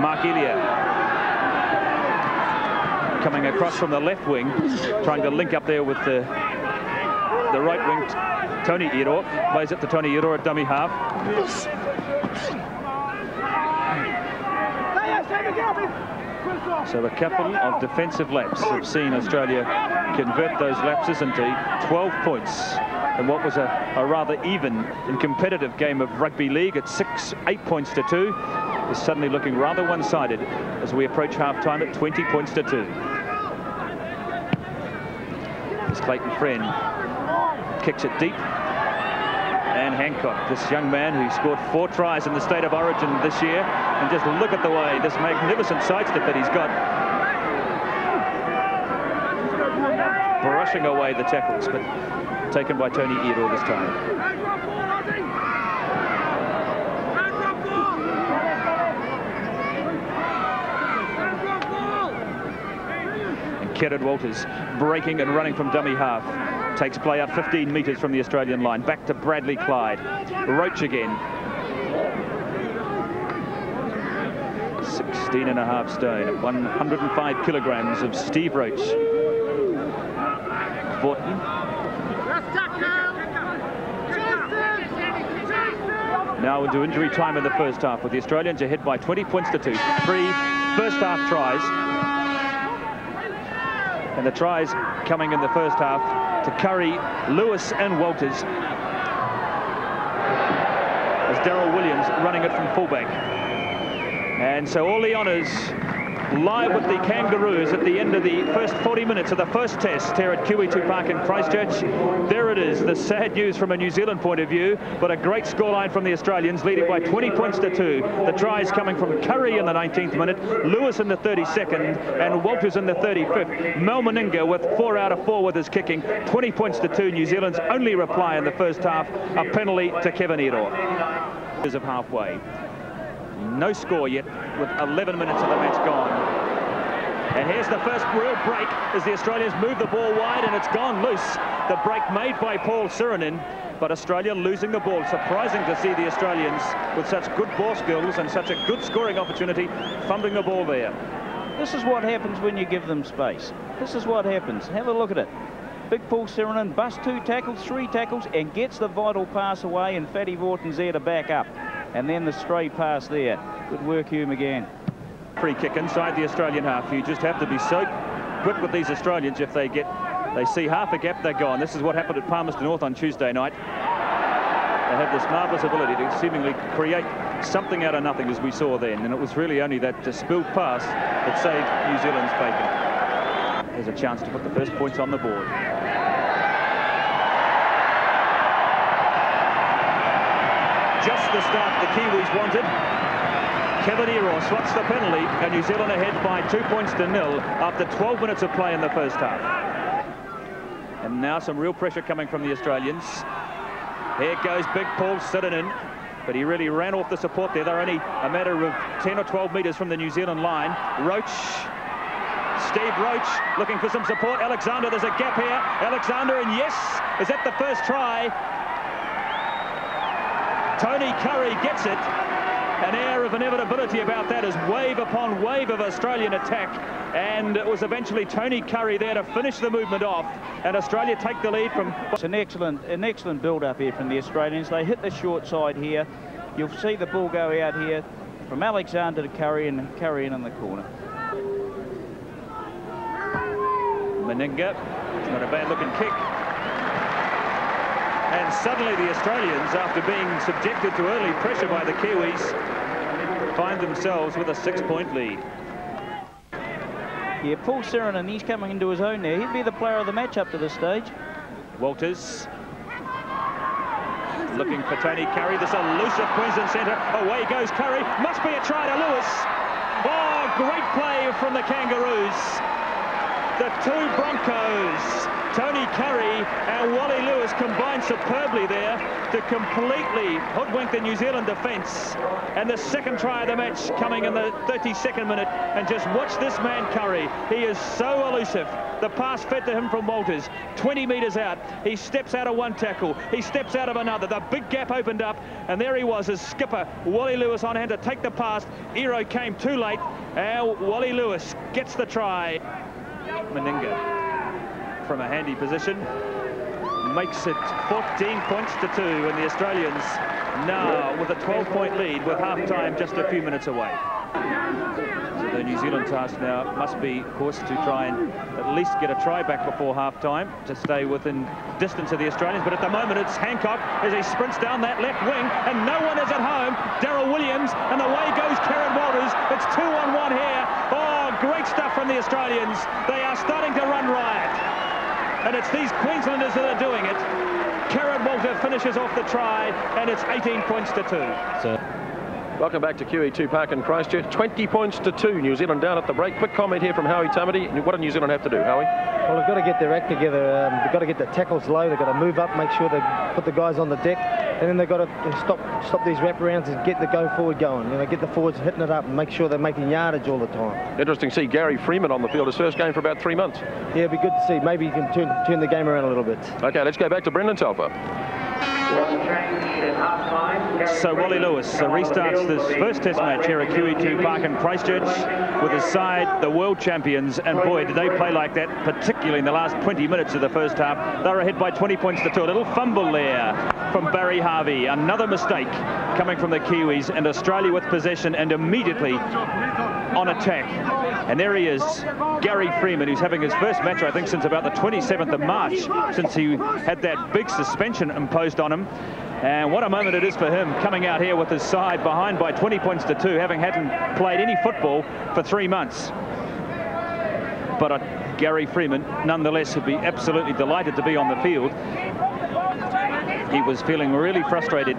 Mark Elia coming across from the left wing, trying to link up there with the the right wing. Tony Iro plays it to Tony Iro at dummy half. So a couple of defensive laps have seen Australia convert those lapses into 12 points in what was a, a rather even and competitive game of rugby league at six, eight points to two is suddenly looking rather one-sided as we approach half-time at 20 points to two. As Clayton Friend kicks it deep and Hancock, this young man who scored four tries in the State of Origin this year. And just look at the way, this magnificent sidestep that he's got. Brushing away the tackles, but taken by Tony Iro this time. Kerrod Walters breaking and running from dummy half. Takes play out 15 metres from the Australian line. Back to Bradley Clyde. Roach again. 16 and a half stone, 105 kilograms of Steve Roach. Vautin. Now into injury time in the first half with the Australians ahead by 20 points to two. Three first half tries. And the tries coming in the first half to Currie, Lewis and Walters. As Daryl Williams running it from fullback. And so all the honours live with the Kangaroos at the end of the first 40 minutes of the first test here at QE2 Park in Christchurch. There it is, the sad news from a New Zealand point of view, but a great scoreline from the Australians, leading by 20 points to two. The tries coming from Currie in the 19th minute, Lewis in the 32nd, and Walters in the 35th. Mal Meninga with four out of four with his kicking, 20 points to two. New Zealand's only reply in the first half, a penalty to Kevin Iro. Of halfway. No score yet with 11 minutes of the match gone. And here's the first real break as the Australians move the ball wide and it's gone loose. The break made by Paul Sironen, but Australia losing the ball. Surprising to see the Australians with such good ball skills and such a good scoring opportunity fumbling the ball there. This is what happens when you give them space. This is what happens. Have a look at it. Big Paul Sironen busts two tackles, three tackles, and gets the vital pass away, and Fatty Vautin's there to back up. And then the stray pass there. Good work, Hume, again. Free kick inside the Australian half. You just have to be so quick with these Australians if they get, they see half a gap, they're gone. This is what happened at Palmerston North on Tuesday night. They have this marvellous ability to seemingly create something out of nothing, as we saw then. And it was really only that uh, spilled pass that saved New Zealand's bacon. There's a chance to put the first points on the board. Just the start the Kiwis wanted. Kevin Iro swats the penalty, and New Zealand ahead by two points to nil after 12 minutes of play in the first half. And now some real pressure coming from the Australians. Here goes Big Paul Sironen, but he really ran off the support there. They're only a matter of 10 or 12 metres from the New Zealand line. Roach Steve Roach looking for some support. Alexander, there's a gap here. Alexander, and yes, is that the first try? Tony Currie gets it. An air of inevitability about that as wave upon wave of Australian attack. And it was eventually Tony Currie there to finish the movement off. And Australia take the lead from... It's an excellent, an excellent build-up here from the Australians. They hit the short side here. You'll see the ball go out here from Alexander to Currie and Currie in in the corner. Meninga, it's not a bad looking kick. And suddenly the Australians, after being subjected to early pressure by the Kiwis, find themselves with a six-point lead. Yeah, Paul Sironen, he's coming into his own there. He'd be the player of the match up to this stage. Walters looking for Tony Currie, this elusive Queensland centre. Away goes Currie. Must be a try to Lewis. Oh, great play from the Kangaroos. The two Broncos Tony Currie and Wally Lewis combined superbly there to completely hoodwink the New Zealand defence. And the second try of the match coming in the 32nd minute. And just watch this man Currie. He is so elusive. The pass fed to him from Walters. 20 metres out. He steps out of one tackle. He steps out of another. The big gap opened up. And there he was, his skipper, Wally Lewis, on hand to take the pass. Iro came too late. And Wally Lewis gets the try. Meninga from a handy position. Makes it 14 points to two, and the Australians now with a 12-point lead with half-time just a few minutes away. So the New Zealand task now must be, of course, to try and at least get a try back before half-time to stay within distance of the Australians. But at the moment, it's Hancock as he sprints down that left wing, and no one is at home. Daryl Williams, and away goes Kerrod Walters. It's two on one here. Oh, great stuff from the Australians. They are starting to run riot. And it's these Queenslanders that are doing it. Kerrod Walter finishes off the try, and it's 18 points to two. So Welcome back to QE2 Park in Christchurch. 20 points to two. New Zealand down at the break. Quick comment here from Howie Tamati. What does New Zealand have to do, Howie? Well, they've got to get their act together. Um, they've got to get the tackles low. They've got to move up, make sure they put the guys on the deck, and then they've got to stop stop these wraparounds and get the go forward going. You know, get the forwards hitting it up and make sure they're making yardage all the time. Interesting to see Gary Freeman on the field. His first game for about three months. Yeah, it'd be good to see. Maybe you can turn turn the game around a little bit. Okay, let's go back to Brendan Telfer. So Wally Lewis restarts this first test match here at QE2 Park in Christchurch with his side, the world champions, and boy, did they play like that, particularly in the last 20 minutes of the first half. They were ahead by 20 points to two. A little fumble there from Barry Harvey. Another mistake coming from the Kiwis, and Australia with possession and immediately on attack. And there he is, Gary Freeman, who's having his first match, I think, since about the 27th of March, since he had that big suspension imposed on him. And what a moment it is for him coming out here with his side behind by 20 points to two, having hadn't played any football for three months. But uh, Gary Freeman, nonetheless, would be absolutely delighted to be on the field. He was feeling really frustrated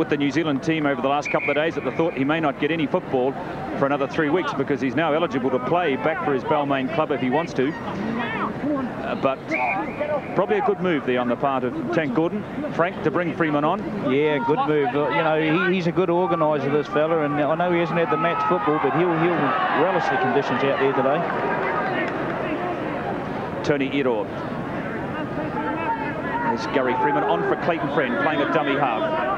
with the New Zealand team over the last couple of days at the thought he may not get any football for another three weeks because he's now eligible to play back for his Balmain club if he wants to. Uh, but probably a good move there on the part of Tank Gordon. Frank, to bring Freeman on. Yeah, good move. Uh, you know, he, he's a good organiser, this fella, and I know he hasn't had the match football, but he'll, he'll relish the conditions out there today. Tony Iro. There's Gary Freeman on for Clayton Friend, playing a dummy half.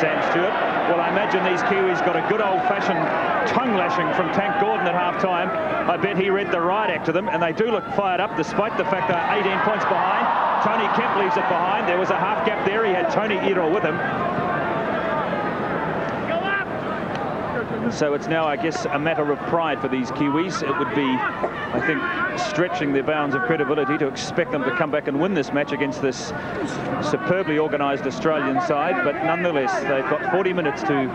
Sam Stewart. Well, I imagine these Kiwis got a good old-fashioned tongue lashing from Tank Gordon at half-time. I bet he read the right act to them, and they do look fired up despite the fact they're 18 points behind. Tony Kemp leaves it behind. There was a half gap there. He had Tony Iro with him. So it's now, I guess, a matter of pride for these Kiwis. It would be, I think, stretching their bounds of credibility to expect them to come back and win this match against this superbly organised Australian side. But nonetheless, they've got 40 minutes to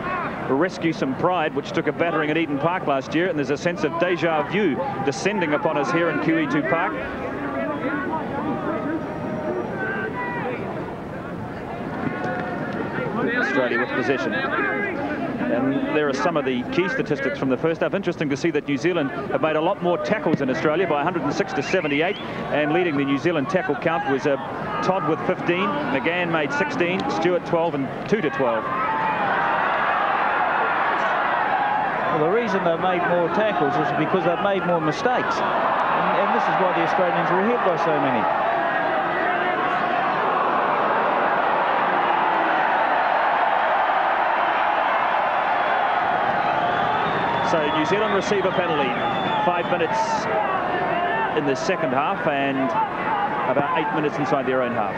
rescue some pride, which took a battering at Eden Park last year. And there's a sense of deja vu descending upon us here in QE2 Park. Australia with possession. And there are some of the key statistics from the first half. Interesting to see that New Zealand have made a lot more tackles in Australia by 106 to 78. And leading the New Zealand tackle count was uh, Todd with 15, McGahan made 16, Stewart 12 and 2 to 12. Well, the reason they've made more tackles is because they've made more mistakes. And, and this is why the Australians were ahead by so many. New Zealand receive a penalty. Five minutes in the second half and about eight minutes inside their own half.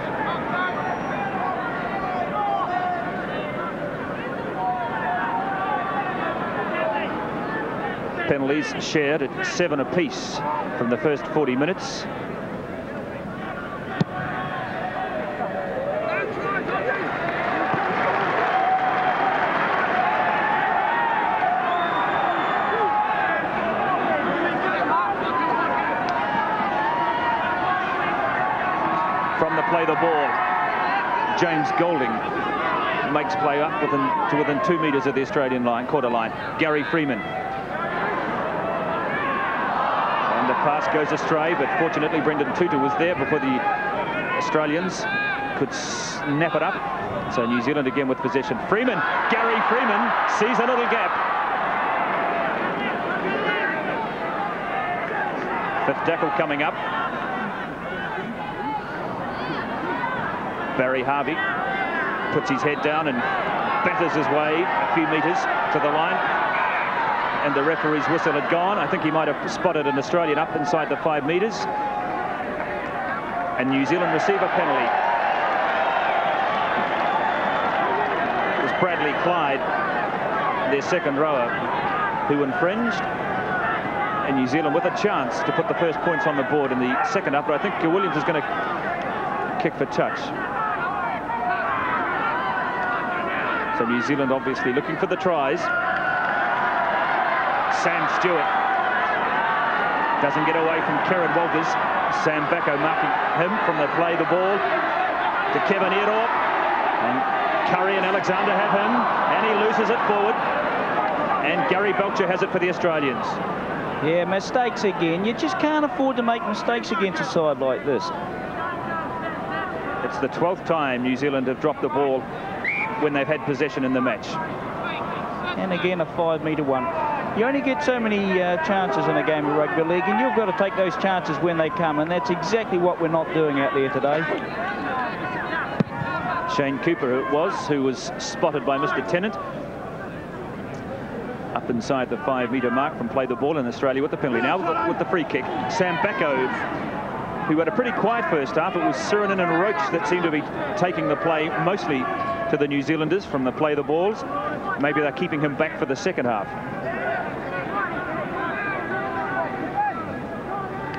Penalties shared at seven apiece from the first 40 minutes. James Goulding makes play up within to within two metres of the Australian line, quarter line. Gary Freeman. And the pass goes astray, but fortunately Brendan Tuuta was there before the Australians could snap it up. So New Zealand again with possession. Freeman, Gary Freeman sees a little gap. Fifth tackle coming up. Barry Harvey puts his head down and batters his way a few metres to the line. And the referee's whistle had gone. I think he might have spotted an Australian up inside the five metres. And New Zealand receive a penalty. It was Bradley Clyde, their second rower, who infringed. And New Zealand with a chance to put the first points on the board in the second half. But I think Williams is going to kick for touch. So New Zealand obviously looking for the tries. Sam Stewart doesn't get away from Kerrod Walters. Sam Backo marking him from the play the ball to Kevin Eardorf. And Currie and Alexander have him, and he loses it forward. And Gary Belcher has it for the Australians. Yeah, mistakes again. You just can't afford to make mistakes against a side like this. It's the 12th time New Zealand have dropped the ball when they've had possession in the match. And again, a five-metre one. You only get so many uh, chances in a game of rugby league, and you've got to take those chances when they come, and that's exactly what we're not doing out there today. Shane Cooper it was, who was spotted by Mr. Tennant. Up inside the five-metre mark from play the ball in Australia with the penalty. Now with the free kick, Sam Backo, who had a pretty quiet first half. It was Sironen and Roach that seemed to be taking the play mostly to the New Zealanders from the play the balls. Maybe they're keeping him back for the second half.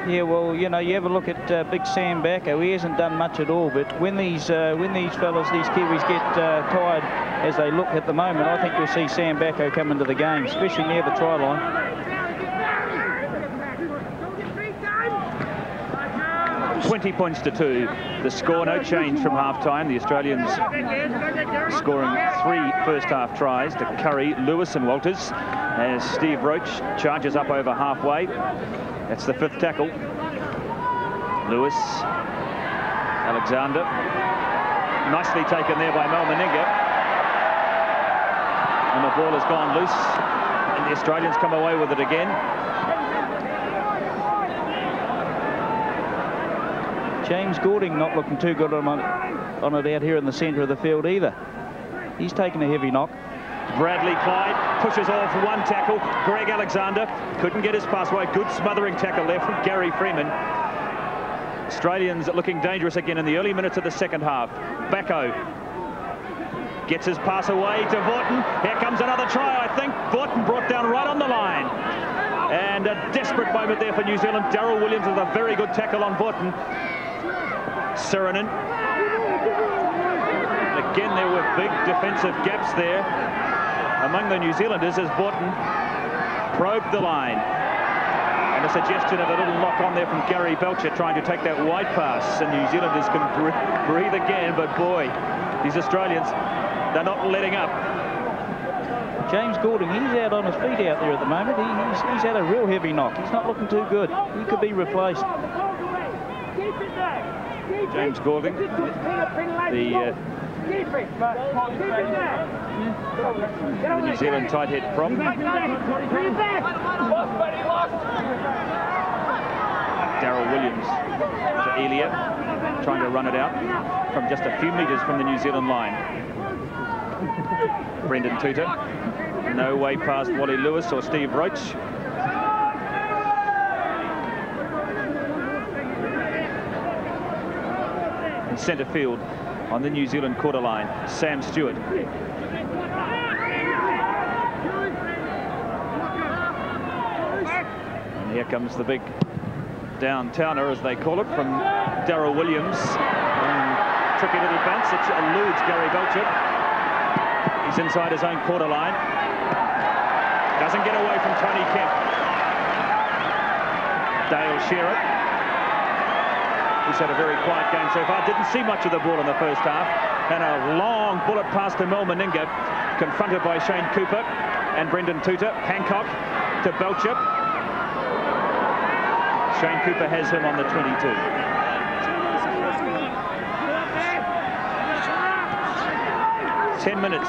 Yeah, well, you know, you ever look at uh, Big Sam Backo, he hasn't done much at all, but when these uh, when these fellas, these Kiwis get uh, tired as they look at the moment, I think you'll see Sam Backo come into the game, especially near the try line. 20 points to two. The score, no change from half-time. The Australians scoring three first-half tries to Currie, Lewis and Walters as Steve Roach charges up over halfway. That's the fifth tackle. Lewis, Alexander. Nicely taken there by Mal Meninga. And the ball has gone loose. And the Australians come away with it again. James Goulding not looking too good on, on it out here in the centre of the field either. He's taken a heavy knock. Bradley Clyde pushes off one tackle. Greg Alexander couldn't get his pass away. Good smothering tackle there from Gary Freeman. Australians looking dangerous again in the early minutes of the second half. Backo gets his pass away to Vautin. Here comes another try, I think. Vautin brought down right on the line. And a desperate moment there for New Zealand. Daryl Williams with a very good tackle on Vautin. Sironen. Again, there were big defensive gaps there among the New Zealanders as Vautin probed the line. And a suggestion of a little knock on there from Gary Belcher trying to take that wide pass. And New Zealanders can breathe again, but boy, these Australians, they're not letting up. James Goulding, he's out on his feet out there at the moment. He, he's, he's had a real heavy knock. He's not looking too good. He could be replaced. James Goulding, the uh, New Zealand tight head prop. Daryl Williams to Elia, trying to run it out from just a few metres from the New Zealand line. Brendan Tuuta, no way past Wally Lewis or Steve Roach. Centre field on the New Zealand quarter line, Sam Stewart. And here comes the big downtowner, as they call it, from Daryl Williams. And tricky little bounce, it eludes Gary Belcher. He's inside his own quarter line. Doesn't get away from Tony Kemp. Dale Shearer. He's had a very quiet game so far. Didn't see much of the ball in the first half. And a long bullet pass to Mal Meninga, confronted by Shane Cooper and Brendan Tuuta. Hancock to Belcher. Shane Cooper has him on the 22. Ten minutes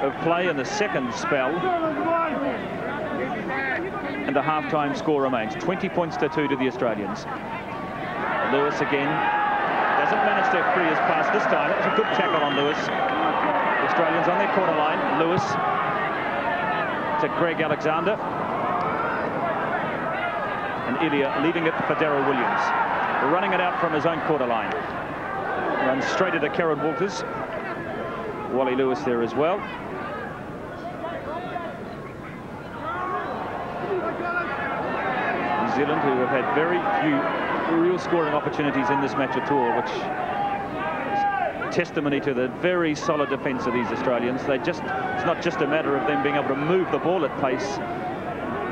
of play in the second spell. And the half-time score remains 20 points to two to the Australians. Lewis again doesn't manage to free his pass this time. It was a good tackle on Lewis. The Australians on their corner line. Lewis to Greg Alexander. And Elia leaving it for Daryl Williams. Running it out from his own quarter line. Runs straight into Kerrod Walters. Wally Lewis there as well. Zealand, who have had very few real scoring opportunities in this match at all, which is testimony to the very solid defence of these Australians. They just it's not just a matter of them being able to move the ball at pace.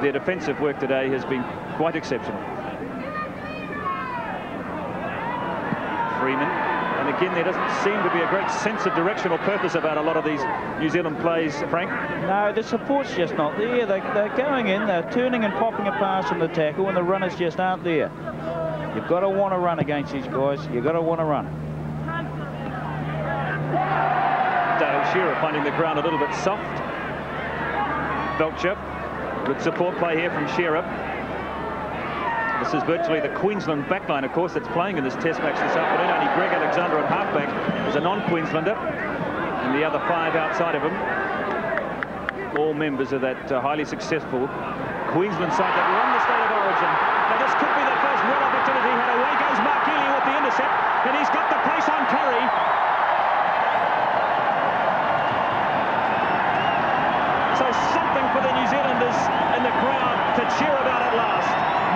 Their defensive work today has been quite exceptional. Freeman. And again, there doesn't seem to be a great sense of direction or purpose about a lot of these New Zealand plays, Frank. No, the support's just not there. They, they're going in, they're turning and popping a pass from the tackle, and the runners just aren't there. You've got to want to run against these guys. You've got to want to run. Dale Shearer finding the ground a little bit soft. Belcher, good support play here from Shearer. This is virtually the Queensland backline, of course, that's playing in this test match this afternoon. Only Greg Alexander at halfback is a non-Queenslander. And the other five outside of him, all members of that uh, highly successful Queensland side that won the State of Origin. Now this could be the first real opportunity. And away goes Mark Elia with the intercept. And he's got the pace on Currie. So something for the New Zealanders in the crowd to cheer about at last.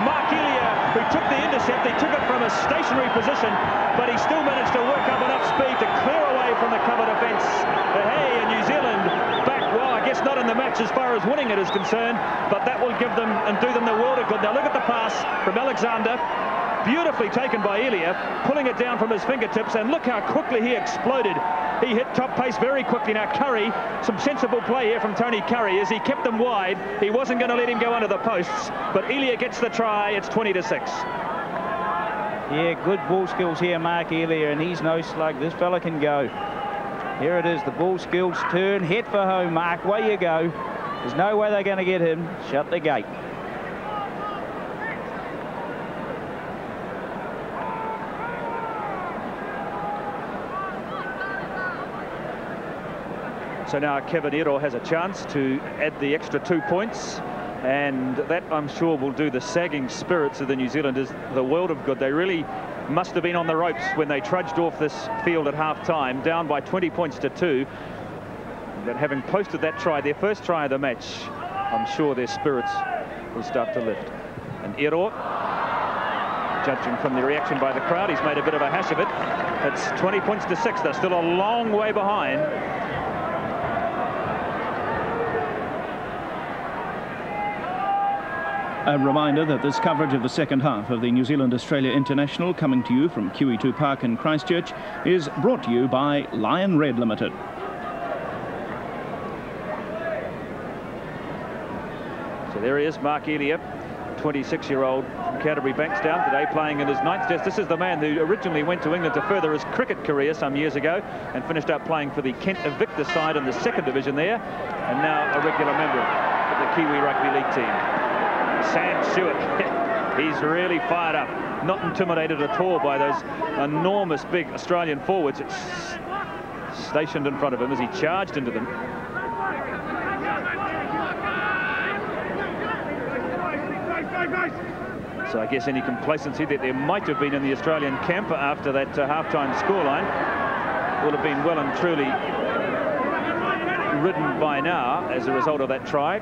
Mark Elia, who took the intercept, he took it from a stationary position, but he still managed to work up enough speed to clear away from the cover defence. Hey, and New Zealand back, well, I guess not in the match as far as winning it is concerned, but that will give them and do them the world of good. Now look at the pass from Alexander. Beautifully taken by Elia, pulling it down from his fingertips, and look how quickly he exploded. He hit top pace very quickly. Now Currie, some sensible play here from Tony Currie as he kept them wide. He wasn't going to let him go under the posts, but Elia gets the try. It's 20 to 6. Yeah, good ball skills here, Mark Elia, and he's no slug. This fella can go. Here it is, the ball skills turn. Head for home, Mark. Way you go. There's no way they're going to get him. Shut the gate. So now Kevin Iro has a chance to add the extra two points. And that, I'm sure, will do the sagging spirits of the New Zealanders the world of good. They really must have been on the ropes when they trudged off this field at half-time, down by 20 points to two. But having posted that try, their first try of the match, I'm sure their spirits will start to lift. And Iro, judging from the reaction by the crowd, he's made a bit of a hash of it. It's 20 points to six. They're still a long way behind. A reminder that this coverage of the second half of the New Zealand-Australia International coming to you from QE2 Park in Christchurch is brought to you by Lion Red Limited. So there he is, Mark Elia, 26-year-old from Canterbury Bankstown, today playing in his ninth test. This is the man who originally went to England to further his cricket career some years ago and finished up playing for the Kent Invictus side in the second division there, and now a regular member of the Kiwi Rugby League team. Sam Stewart, [LAUGHS] he's really fired up, not intimidated at all by those enormous big Australian forwards it's stationed in front of him as he charged into them. So I guess any complacency that there might have been in the Australian camp after that uh, half-time scoreline will have been well and truly ridden by now as a result of that try.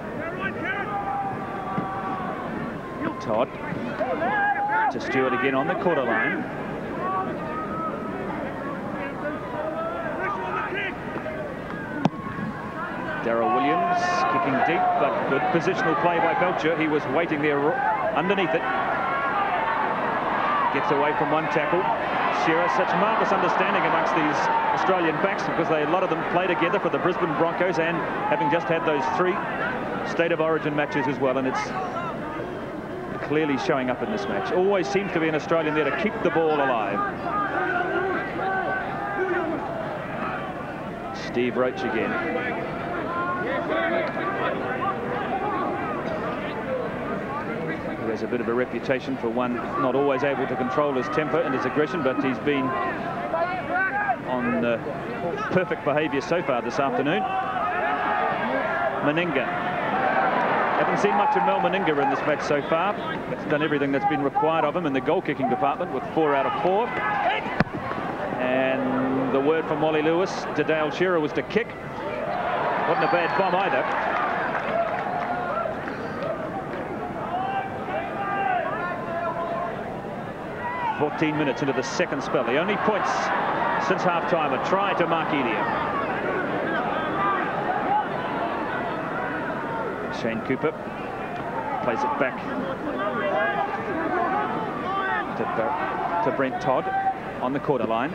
Todd to Stewart again on the quarter line. Daryl Williams kicking deep, but good positional play by Belcher. He was waiting there underneath it. Gets away from one tackle. Shearer, such marvellous understanding amongst these Australian backs because they, a lot of them play together for the Brisbane Broncos and having just had those three State of Origin matches as well. And it's clearly showing up in this match. Always seems to be an Australian there to keep the ball alive. Steve Roach again. He has a bit of a reputation for one not always able to control his temper and his aggression, but he's been on uh, perfect behaviour so far this afternoon. Meninga haven't seen much of Mal Meninga in this match so far. He's done everything that's been required of him in the goal-kicking department with four out of four. And the word from Wally Lewis to Dale Shearer was to kick. Wasn't a bad bomb either. Fourteen minutes into the second spell. The only points since half-time a try to Mark Elia. Shane Cooper plays it back to, to Brent Todd on the quarter line.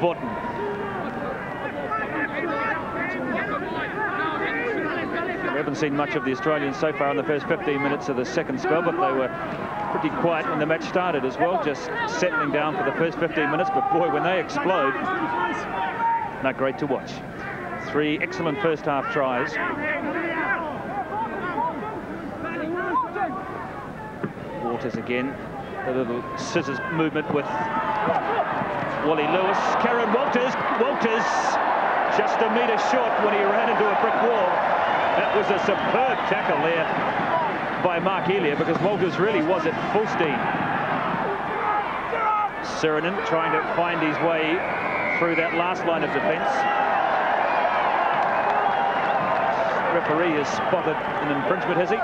Vautin. We haven't seen much of the Australians so far in the first 15 minutes of the second spell, but they were pretty quiet when the match started as well, just settling down for the first 15 minutes. But boy, when they explode, not great to watch. Three excellent first half tries. Waters again, a little scissors movement with Wally Lewis. Kerrod Walters, Walters just a metre short when he ran into a brick wall. That was a superb tackle there by Mark Elia because Walters really was at full steam. Sironen trying to find his way through that last line of defence. Referee has spotted an infringement, has he?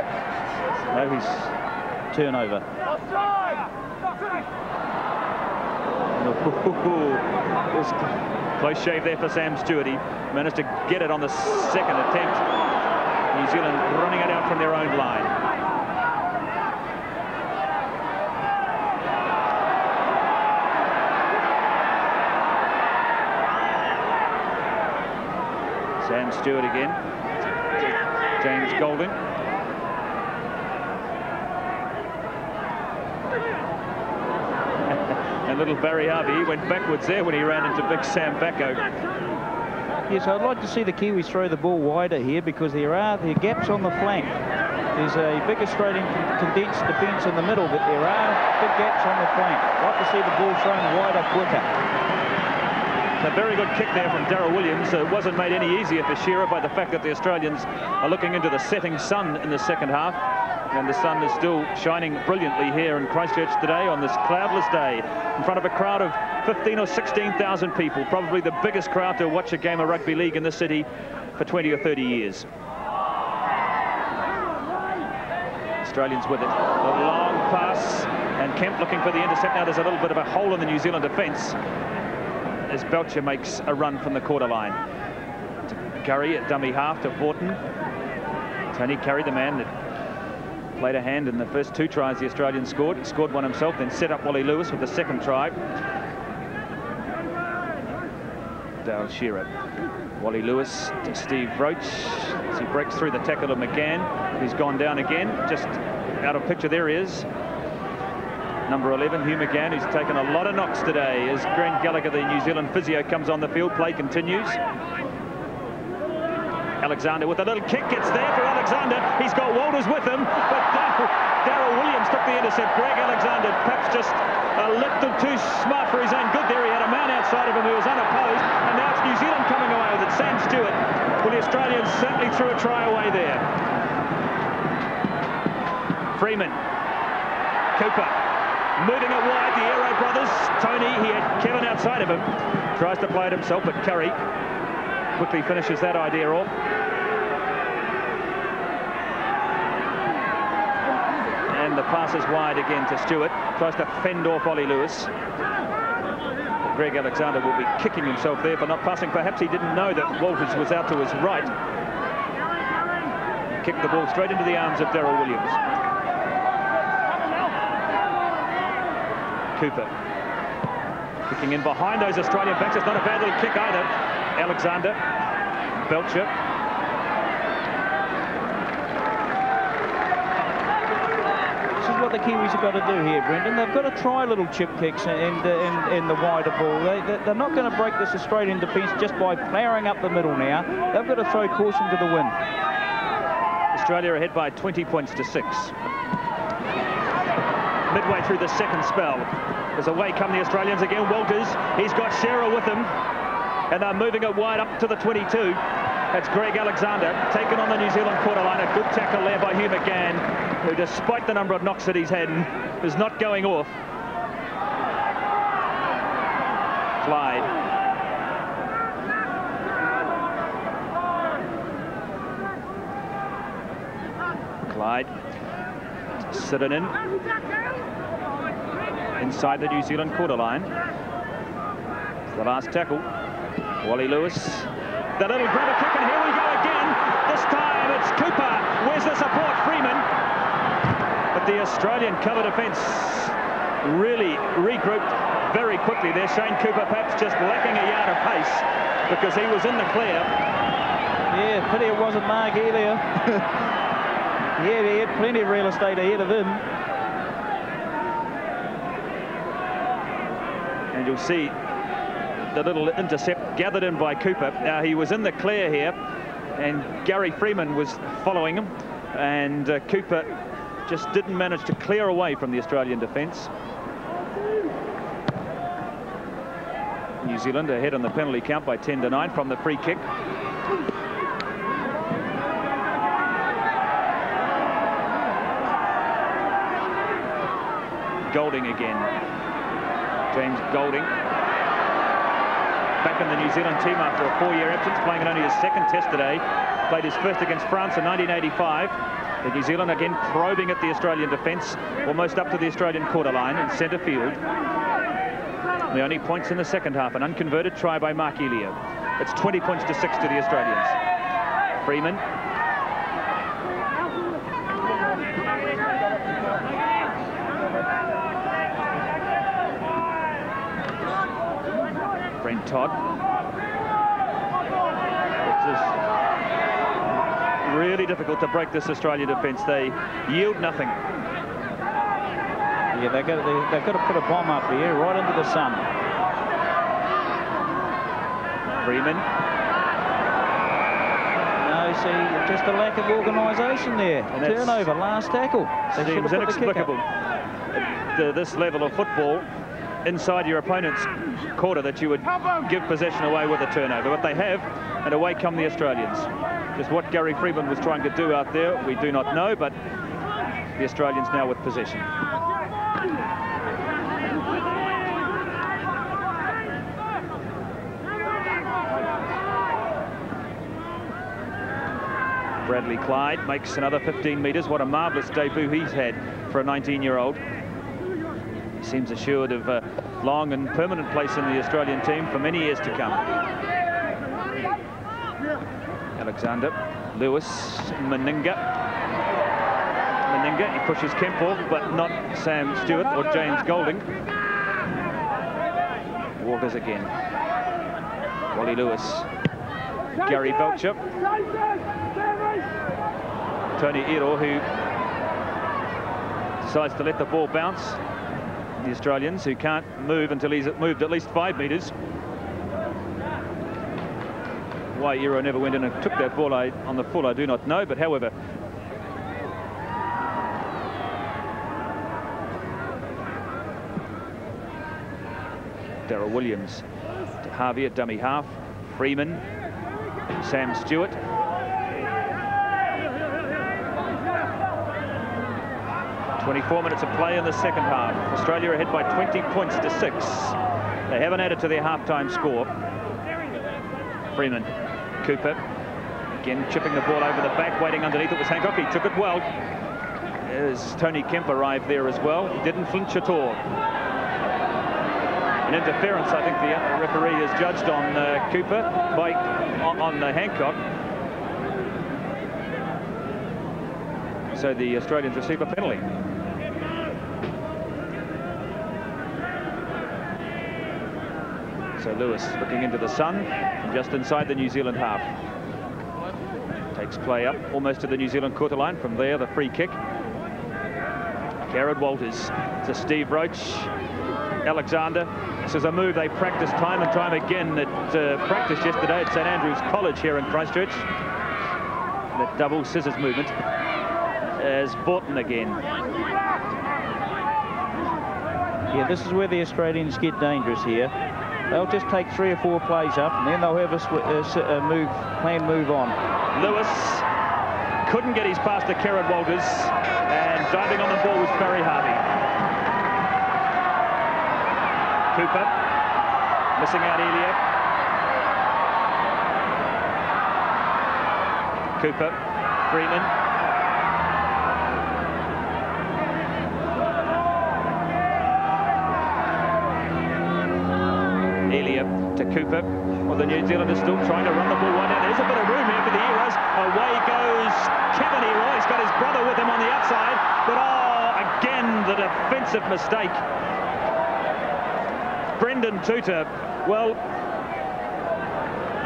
No, he's turnover. [LAUGHS] Close shave there for Sam Stewart. He managed to get it on the second attempt. New Zealand running it out from their own line. Stewart again. James Goulding. [LAUGHS] and little Barry Harvey, went backwards there when he ran into big Sam Backo. Yes, I'd like to see the Kiwis throw the ball wider here because there are there are gaps on the flank. There's a big Australian condensed defence in the middle, but there are big gaps on the flank. I'd like to see the ball thrown wider, quicker. A very good kick there from Daryl Williams. It wasn't made any easier for Shearer by the fact that the Australians are looking into the setting sun in the second half. And the sun is still shining brilliantly here in Christchurch today on this cloudless day in front of a crowd of 15 or 16,000 people, probably the biggest crowd to watch a game of rugby league in the city for 20 or 30 years. Australians with it. A long pass and Kemp looking for the intercept. Now there's a little bit of a hole in the New Zealand defence as Belcher makes a run from the quarter line. To Currie at dummy half to Vautin. Tony Currie, the man that played a hand in the first two tries the Australians scored. He scored one himself, then set up Wally Lewis with the second try. Dale Shearer. Wally Lewis to Steve Roach as he breaks through the tackle of McGahan. He's gone down again, just out of picture. There he is number 11, Hugh McGahan, who's taken a lot of knocks today as Grant Gallagher, the New Zealand physio, comes on the field. Play continues. Alexander with a little kick, gets there for Alexander. He's got Walters with him, but Daryl Williams took the intercept. Greg Alexander perhaps just a little too smart for his own good there. He had a man outside of him who was unopposed, and now it's New Zealand coming away with it. Sam Stewart. Well, the Australians certainly threw a try away there. Freeman. Cooper moving it wide, the Iro brothers. Tony, he had Kevin outside of him. Tries to play it himself, but Currie quickly finishes that idea off. And the pass is wide again to Stewart. Tries to fend off Wally Lewis. Greg Alexander will be kicking himself there for not passing. Perhaps he didn't know that Walters was out to his right. Kicked the ball straight into the arms of Daryl Williams. Cooper. Kicking in behind those Australian backs. It's not a bad little kick either. Alexander. Belcher. This is what the Kiwis have got to do here, Brendan. They've got to try little chip kicks in, in, in the wider ball. They, they're not going to break this Australian defence just by ploughing up the middle now. They've got to throw caution to the wind. Australia ahead by 20 points to six midway through the second spell. As away come the Australians again. Walters, he's got Shearer with him. And they're moving it wide up to the 22. That's Greg Alexander taken on the New Zealand quarter line. A good tackle there by Hugh McGahan, who despite the number of knocks that he's had, is not going off. Clyde. Clyde sitting in inside the New Zealand quarter line. The last tackle. Wally Lewis. The little grabber kick, and here we go again. This time it's Cooper. Where's the support? Freeman. But the Australian cover defence really regrouped very quickly there. Shane Cooper perhaps just lacking a yard of pace because he was in the clear. Yeah, pity it wasn't Mark Elia. [LAUGHS] yeah, he had plenty of real estate ahead of him. And you'll see the little intercept gathered in by Cooper. He was in the clear here, and Gary Freeman was following him, and uh, Cooper just didn't manage to clear away from the Australian defence. New Zealand ahead on the penalty count by 10 to 9 from the free kick. Goulding again. James Goulding back in the New Zealand team after a four-year absence, playing in only his second test today. Played his first against France in 1985. The New Zealand again probing at the Australian defence, almost up to the Australian quarter line in centre field. The only points in the second half, an unconverted try by Mark Elia. It's 20 points to six to the Australians. Freeman. Todd. It's really difficult to break this Australian defence. They yield nothing. Yeah, they've got, to, they've got to put a bomb up here, right into the sun. Freeman. No, see, just a lack of organisation there. And Turnover, last tackle. They Seems the inexplicable uh, this level of football inside your opponent's quarter that you would give possession away with a turnover. But they have, and away come the Australians. Just what Gary Freeman was trying to do out there, we do not know, but the Australians now with possession. Bradley Clyde makes another 15 metres. What a marvellous debut he's had for a 19-year-old. Seems assured of a long and permanent place in the Australian team for many years to come. Alexander, Lewis, Meninga. Meninga, he pushes Kemp off, but not Sam Stewart or James Goulding. Walkers again. Wally Lewis. Gary Belcher. Tony Iro, who decides to let the ball bounce. The Australians, who can't move until he's moved at least five metres. Why Iro never went in and took that ball I, on the full, I do not know. But however, Daryl Williams Harvey at dummy half. Freeman, Sam Stewart. Twenty-four minutes of play in the second half. Australia ahead by 20 points to six. They haven't added to their half-time score. Freeman, Cooper, again chipping the ball over the back, waiting underneath. It was Hancock. He took it well. As Tony Kemp arrived there as well, he didn't flinch at all. An interference, I think the referee has judged on uh, Cooper by on, on uh, Hancock. So the Australians receive a penalty. So Lewis looking into the sun, just inside the New Zealand half. Takes play up almost to the New Zealand quarter line. From there, the free kick. Kerrod Walters to Steve Roach. Alexander. This is a move they practiced time and time again at uh, practice yesterday at St Andrews College here in Christchurch. That double scissors movement as Vautin again. Yeah, this is where the Australians get dangerous here. They'll just take three or four plays up, and then they'll have a uh, move, plan move on. Lewis couldn't get his pass to Kerrod Walters, and diving on the ball was Barry Harvey. Cooper missing out Elia. Cooper, Freeman, to Cooper. Well, the New Zealanders still trying to run the ball one. There's a bit of room here for the Iros. Away goes Kevin Iro. He's got his brother with him on the outside. But, oh, again, the defensive mistake. Brendan Tuuta, well,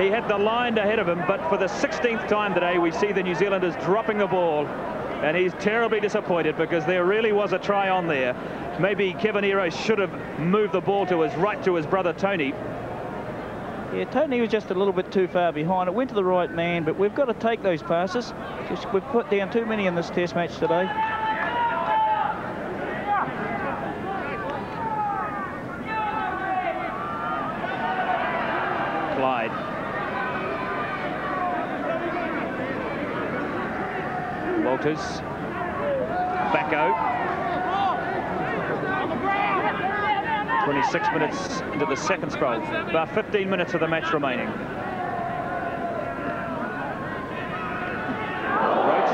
he had the line ahead of him, but for the 16th time today, we see the New Zealanders dropping the ball. And he's terribly disappointed because there really was a try on there. Maybe Kevin Iro should have moved the ball to his right to his brother Tony. Yeah, Tony was just a little bit too far behind. It went to the right man, but we've got to take those passes. Just, we've put down too many in this test match today. Clyde. Walters. Backo. 26 minutes into the second spell. About 15 minutes of the match remaining. Roach,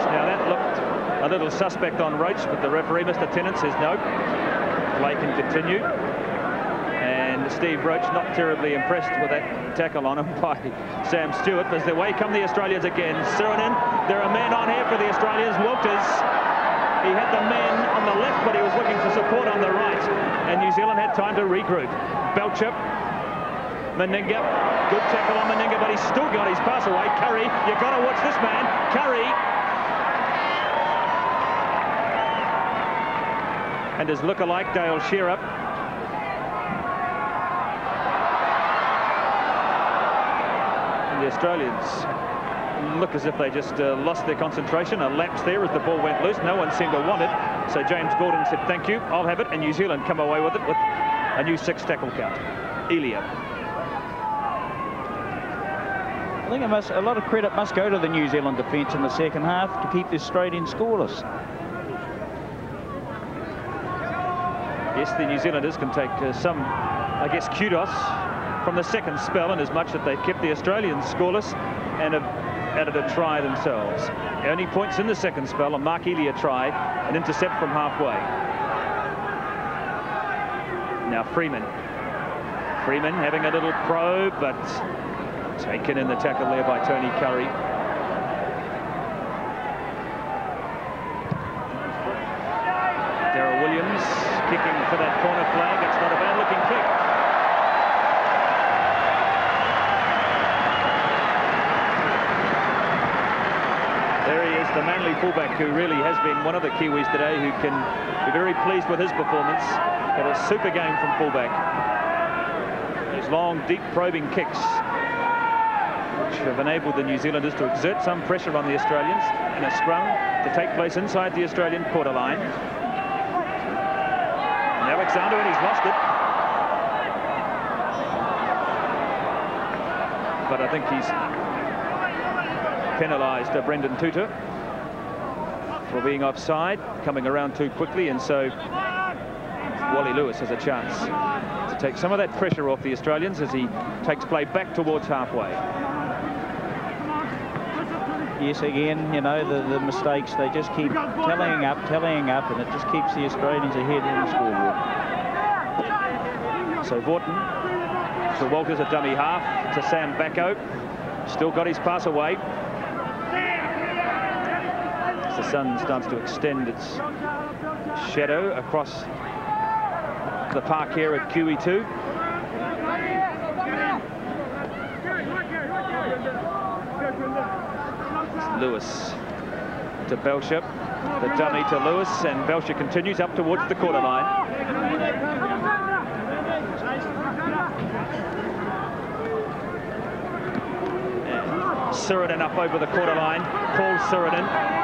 now that looked a little suspect on Roach, but the referee, Mr. Tennant, says no. Play can continue. And Steve Roach not terribly impressed with that tackle on him [LAUGHS] by Sam Stewart. As the way come the Australians again. Sironen, there are men on here for the Australians. Walters he had the men on the left, but he was looking for support on the right. And New Zealand had time to regroup. Belcher, Meninga, good tackle on Meninga, but he's still got his pass away. Currie, you've got to watch this man. Currie. And his look-alike, Dale Shearer. And the Australians look as if they just uh, lost their concentration. A lapse there as the ball went loose. No one seemed to want it. So James Gordon said, thank you, I'll have it. And New Zealand come away with it with a new six tackle count. Elia. I think must, a lot of credit must go to the New Zealand defence in the second half to keep this Australian scoreless. Yes, the New Zealanders can take uh, some, I guess, kudos from the second spell in as much that they kept the Australians scoreless and have added a try themselves. Only points in the second spell, a Mark Elia try, an intercept from halfway. Now Freeman. Freeman having a little probe, but taken in the tackle there by Tony Currie. Daryl Williams kicking for that corner flag. It's not a bad looking kick. the Manly fullback who really has been one of the Kiwis today who can be very pleased with his performance. Had a super game from fullback. His long, deep probing kicks which have enabled the New Zealanders to exert some pressure on the Australians in a scrum to take place inside the Australian quarter line. And Alexander, and he's lost it. But I think he's penalised uh, Brendan Tuuta for being offside, coming around too quickly, and so Wally Lewis has a chance to take some of that pressure off the Australians as he takes play back towards halfway. Yes, again, you know, the, the mistakes, they just keep tallying up, tallying up, and it just keeps the Australians ahead in the scoreboard. So Vautin to Walters, a dummy half, to Sam Backo. Still got his pass away the sun starts to extend its shadow across the park here at QE2. Lewis to Belcher, the dummy to Lewis, and Belcher continues up towards the quarter line. Sironen up over the quarter line. Paul Sironen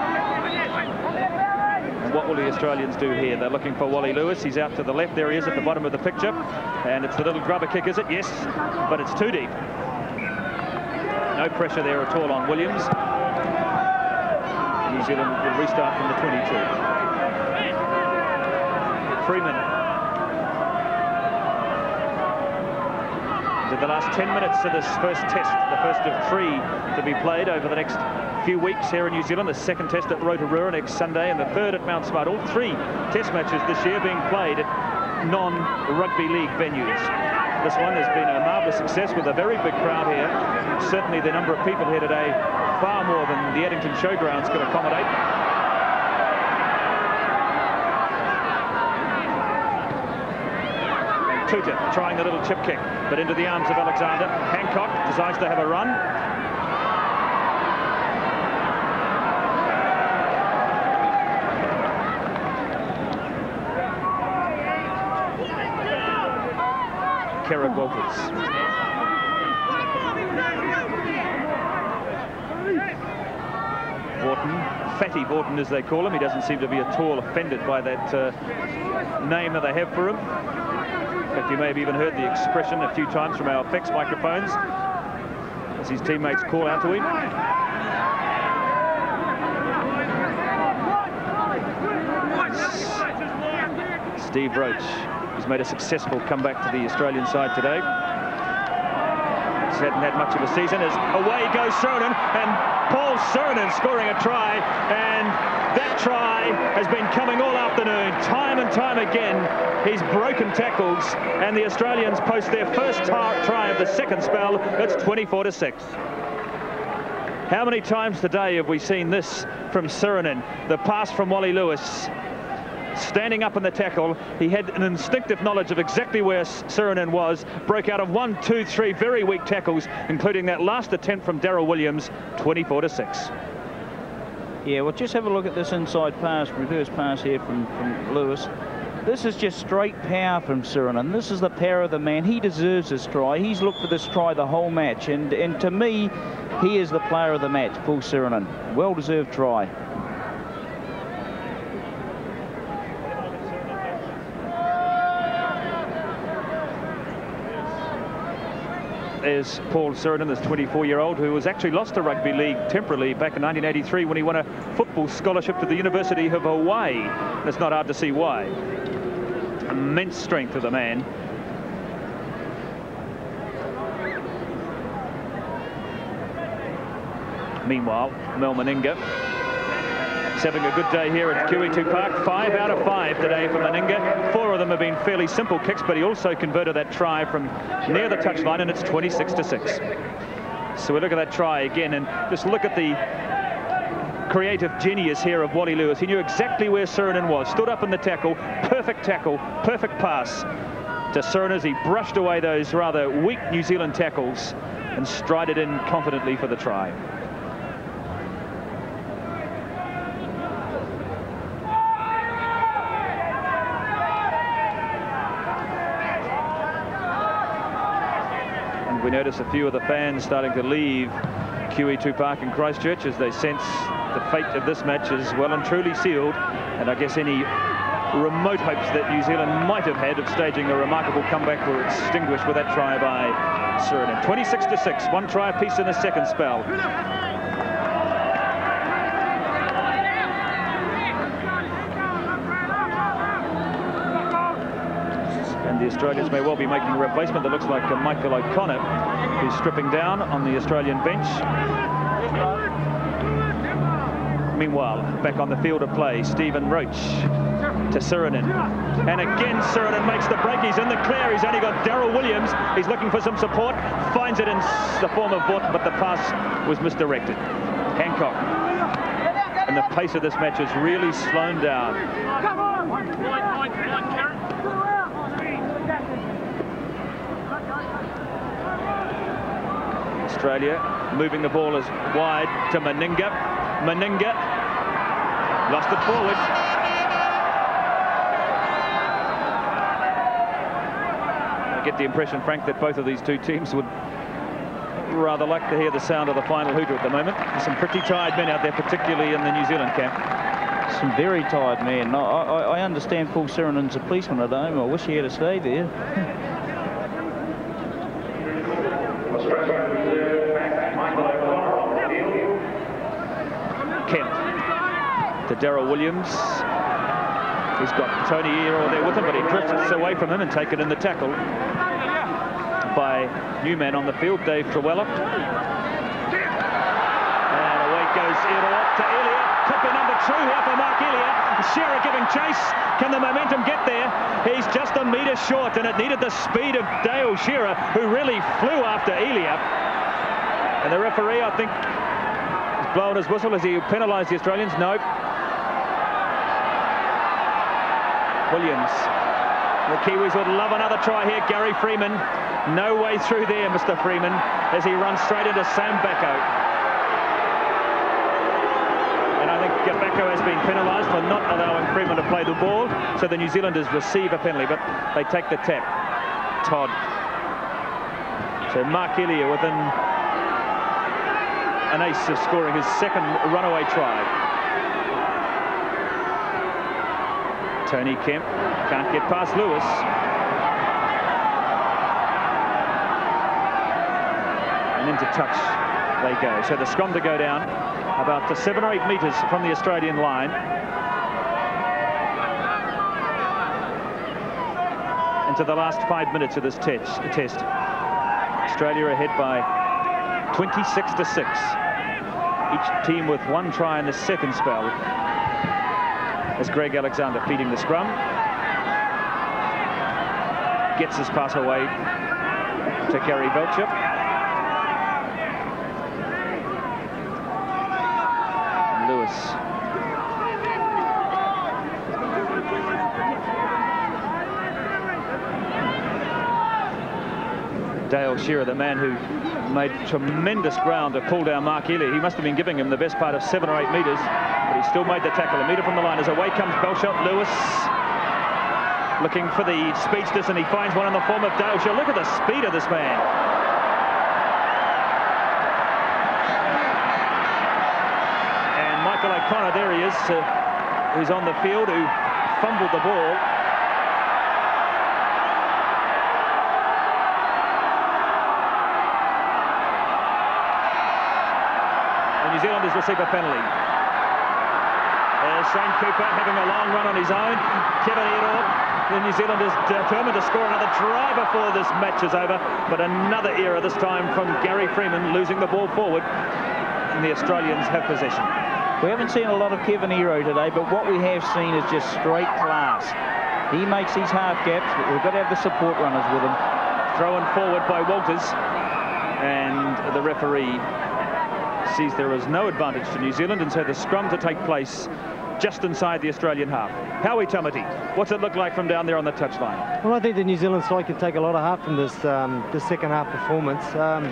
What will the Australians do here? They're looking for Wally Lewis. He's out to the left. There he is at the bottom of the picture. And it's the little grubber kick, is it? Yes, but it's too deep. No pressure there at all on Williams. New Zealand will restart from the 22. Freeman. The last 10 minutes of this first test, the first of three to be played over the next few weeks here in New Zealand. The second test at Rotorua next Sunday and the third at Mount Smart. All three test matches this year being played at non-rugby league venues. This one has been a marvellous success with a very big crowd here. Certainly the number of people here today, far more than the Addington Showgrounds could accommodate. Tuuta trying the little chip kick, but into the arms of Alexander. Hancock decides to have a run. Walters. Vautin, Fatty Vautin as they call him. He doesn't seem to be at all offended by that uh, name that they have for him. Fact, you may have even heard the expression a few times from our fixed microphones as his teammates call out to him. Steve Roach, made a successful comeback to the Australian side today. He hadn't had much of a season as away goes Sironen and Paul Sironen scoring a try. And that try has been coming all afternoon time and time again. He's broken tackles and the Australians post their first try of the second spell. It's 24 to 6 how many times today have we seen this from Sironen the pass from Wally Lewis standing up in the tackle. He had an instinctive knowledge of exactly where Sironen was. Broke out of one, two, three very weak tackles, including that last attempt from Daryl Williams, 24 to 6. Yeah, well, just have a look at this inside pass, reverse pass here from, from Lewis. This is just straight power from Sironen. This is the power of the man. He deserves this try. He's looked for this try the whole match. And, and to me, he is the player of the match, Paul Sironen. Well-deserved try. Is Paul Sironen, this 24-year-old who was actually lost to rugby league temporarily back in 1983 when he won a football scholarship to the University of Hawaii. And it's not hard to see why. Immense strength of the man. Meanwhile, Mal Meninga He's having a good day here at QE2 Park. Five out of five today for Meninga. Four of them have been fairly simple kicks, but he also converted that try from near the touchline, and it's 26 to 6. So we look at that try again, and just look at the creative genius here of Wally Lewis. He knew exactly where Sironen was. Stood up in the tackle, perfect tackle, perfect pass to Sironen as he brushed away those rather weak New Zealand tackles and strided in confidently for the try. Notice a few of the fans starting to leave QE2 Park in Christchurch as they sense the fate of this match is well and truly sealed. And I guess any remote hopes that New Zealand might have had of staging a remarkable comeback were extinguished with that try by Sironen. 26 to 6, one try apiece in the second spell. The Australians may well be making a replacement that looks like uh, Michael O'Connor, who's stripping down on the Australian bench. Meanwhile, back on the field of play, Stephen Roach to Sironen. And again, Sironen makes the break. He's in the clear. He's only got Daryl Williams. He's looking for some support. Finds it in the form of Bort, but the pass was misdirected. Hancock. And the pace of this match has really slowed down. Come on. Australia moving the ball as wide to Meninga. Meninga lost it forward. I get the impression, Frank, that both of these two teams would rather like to hear the sound of the final hooter at the moment. There's some pretty tired men out there, particularly in the New Zealand camp. Some very tired men. I, I, I understand Paul Sironen's a policeman at home. I wish he had stayed there. [LAUGHS] Kemp Daryl Williams. He's got Tony Iro there with him, but he drifts away from him and taken in the tackle by new Newman on the field, Dave Trewhella. And away goes Iro to. Could be number two here for Mark Elia. Shearer giving chase. Can the momentum get there? He's just a metre short, and it needed the speed of Dale Shearer, who really flew after Elia. And the referee, I think, has blown his whistle as he penalised the Australians. Nope. Williams. The Kiwis would love another try here. Gary Freeman. No way through there, Mr. Freeman, as he runs straight into Sam Backo. And I think Backo has been penalised for not allowing Freeman to play the ball. So the New Zealanders receive a penalty, but they take the tap. Todd. So Mark Elia within an ace of scoring his second runaway try. Tony Kemp can't get past Lewis. And into touch they go. So the scrum to go down about seven or eight metres from the Australian line. Into the last five minutes of this test. Australia ahead by 26 to 6. Each team with one try in the second spell as Greg Alexander feeding the scrum. Gets his pass away to Gary Belcher. Lewis. Dale Shearer, the man who made tremendous ground to pull down Mark Elia. He must have been giving him the best part of seven or eight metres. He still made the tackle. A metre from the line as away comes Belshot Lewis. Looking for the speedsters, and he finds one in the form of Dale Shearer. Look at the speed of this man. And Michael O'Connor, there he is, uh, who's on the field, who fumbled the ball. New Zealanders receive a penalty. Shane Cooper having a long run on his own. Kevin Iro, the New Zealanders determined to score another try before this match is over. But another error this time from Gary Freeman losing the ball forward. And the Australians have possession. We haven't seen a lot of Kevin Iro today, but what we have seen is just straight class. He makes these half gaps, but we've got to have the support runners with him. Thrown forward by Walters. And the referee sees there is no advantage to New Zealand, and so the scrum to take place just inside the Australian half. Howie Tamati, what's it look like from down there on the touchline? Well, I think the New Zealand side can take a lot of heart from this, um, this second half performance. Um,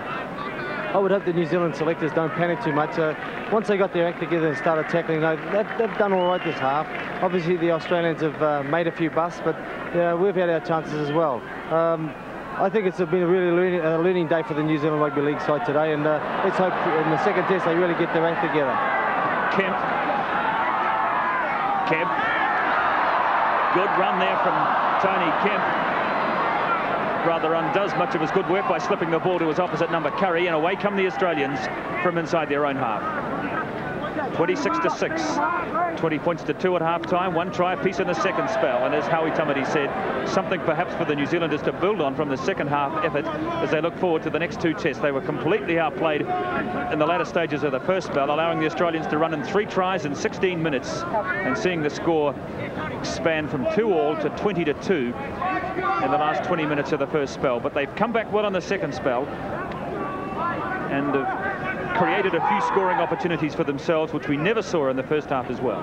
I would hope the New Zealand selectors don't panic too much. Uh, once they got their act together and started tackling, they've, they've done all right this half. Obviously, the Australians have uh, made a few busts, but yeah, we've had our chances as well. Um, I think it's been a really learning, uh, learning, day for the New Zealand Rugby League side today, and uh, let's hope in the second test they really get their act together. Kemp Kemp. Good run there from Tony Kemp. Rather undoes much of his good work by slipping the ball to his opposite number, Currie, and away come the Australians from inside their own half. 26 to 6. 20 points to 2 at half-time. One try apiece in the second spell. And as Howie Tamati said, something perhaps for the New Zealanders to build on from the second half effort as they look forward to the next two tests. They were completely outplayed in the latter stages of the first spell, allowing the Australians to run in three tries in 16 minutes and seeing the score expand from 2 all to 20 to 2 in the last 20 minutes of the first spell. But they've come back well on the second spell and created a few scoring opportunities for themselves, which we never saw in the first half as well.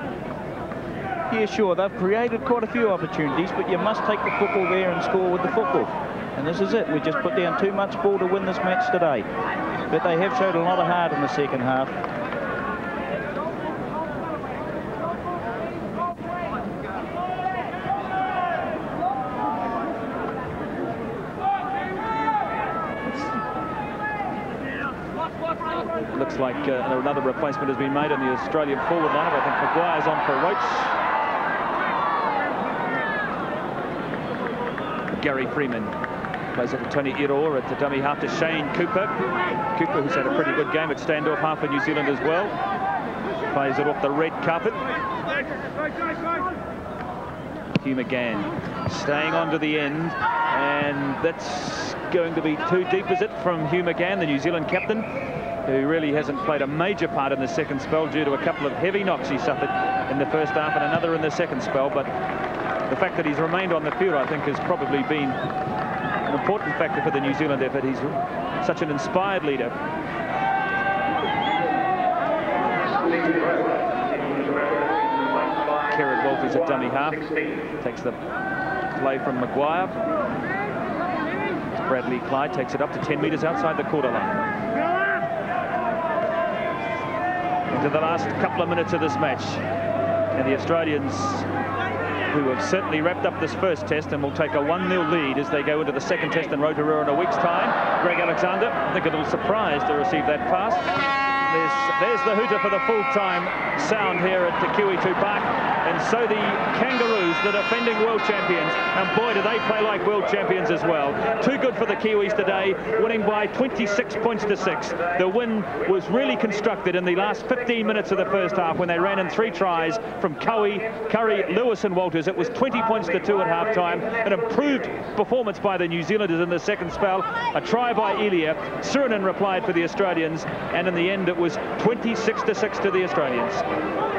Yeah, sure, they've created quite a few opportunities, but you must take the football there and score with the football. And this is it. We just put down too much ball to win this match today. But they have showed a lot of heart in the second half. Looks like uh, another replacement has been made in the Australian forward line. I think Maguire's on for Roach. Gary Freeman plays it to Tony Iro at the dummy half to Shane Cooper. Cooper, who's had a pretty good game at standoff half for New Zealand as well. Plays it off the red carpet. Hugh McGahan staying on to the end and that's going to be too deep is it from Hugh McGahan the New Zealand captain who really hasn't played a major part in the second spell due to a couple of heavy knocks he suffered in the first half and another in the second spell but the fact that he's remained on the field I think has probably been an important factor for the New Zealand effort he's such an inspired leader Kerrod Walters at dummy half. Takes the play from Maguire. Bradley Clyde takes it up to 10 metres outside the quarter line. Into the last couple of minutes of this match. And the Australians, who have certainly wrapped up this first test and will take a 1-0 lead as they go into the second test in Rotorua in a week's time. Greg Alexander, I think a little surprised to receive that pass. There's, there's the hooter for the full-time sound here at the QE2 Park. And so the Kangaroos, the defending world champions, and boy, do they play like world champions as well. Too good for the Kiwis today, winning by 26 points to 6. The win was really constructed in the last 15 minutes of the first half when they ran in three tries from Cowie, Currie, Lewis and Walters. It was 20 points to 2 at half-time. An improved performance by the New Zealanders in the second spell. A try by Elia. Sironen replied for the Australians, and in the end it was 26 to 6 to the Australians.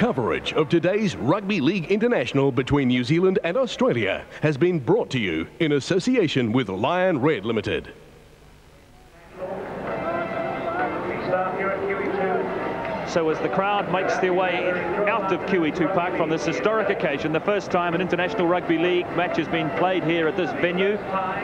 Coverage of today's Rugby League International between New Zealand and Australia has been brought to you in association with Lion Red Limited. So as the crowd makes their way out of QE2 Park from this historic occasion, the first time an International Rugby League match has been played here at this venue,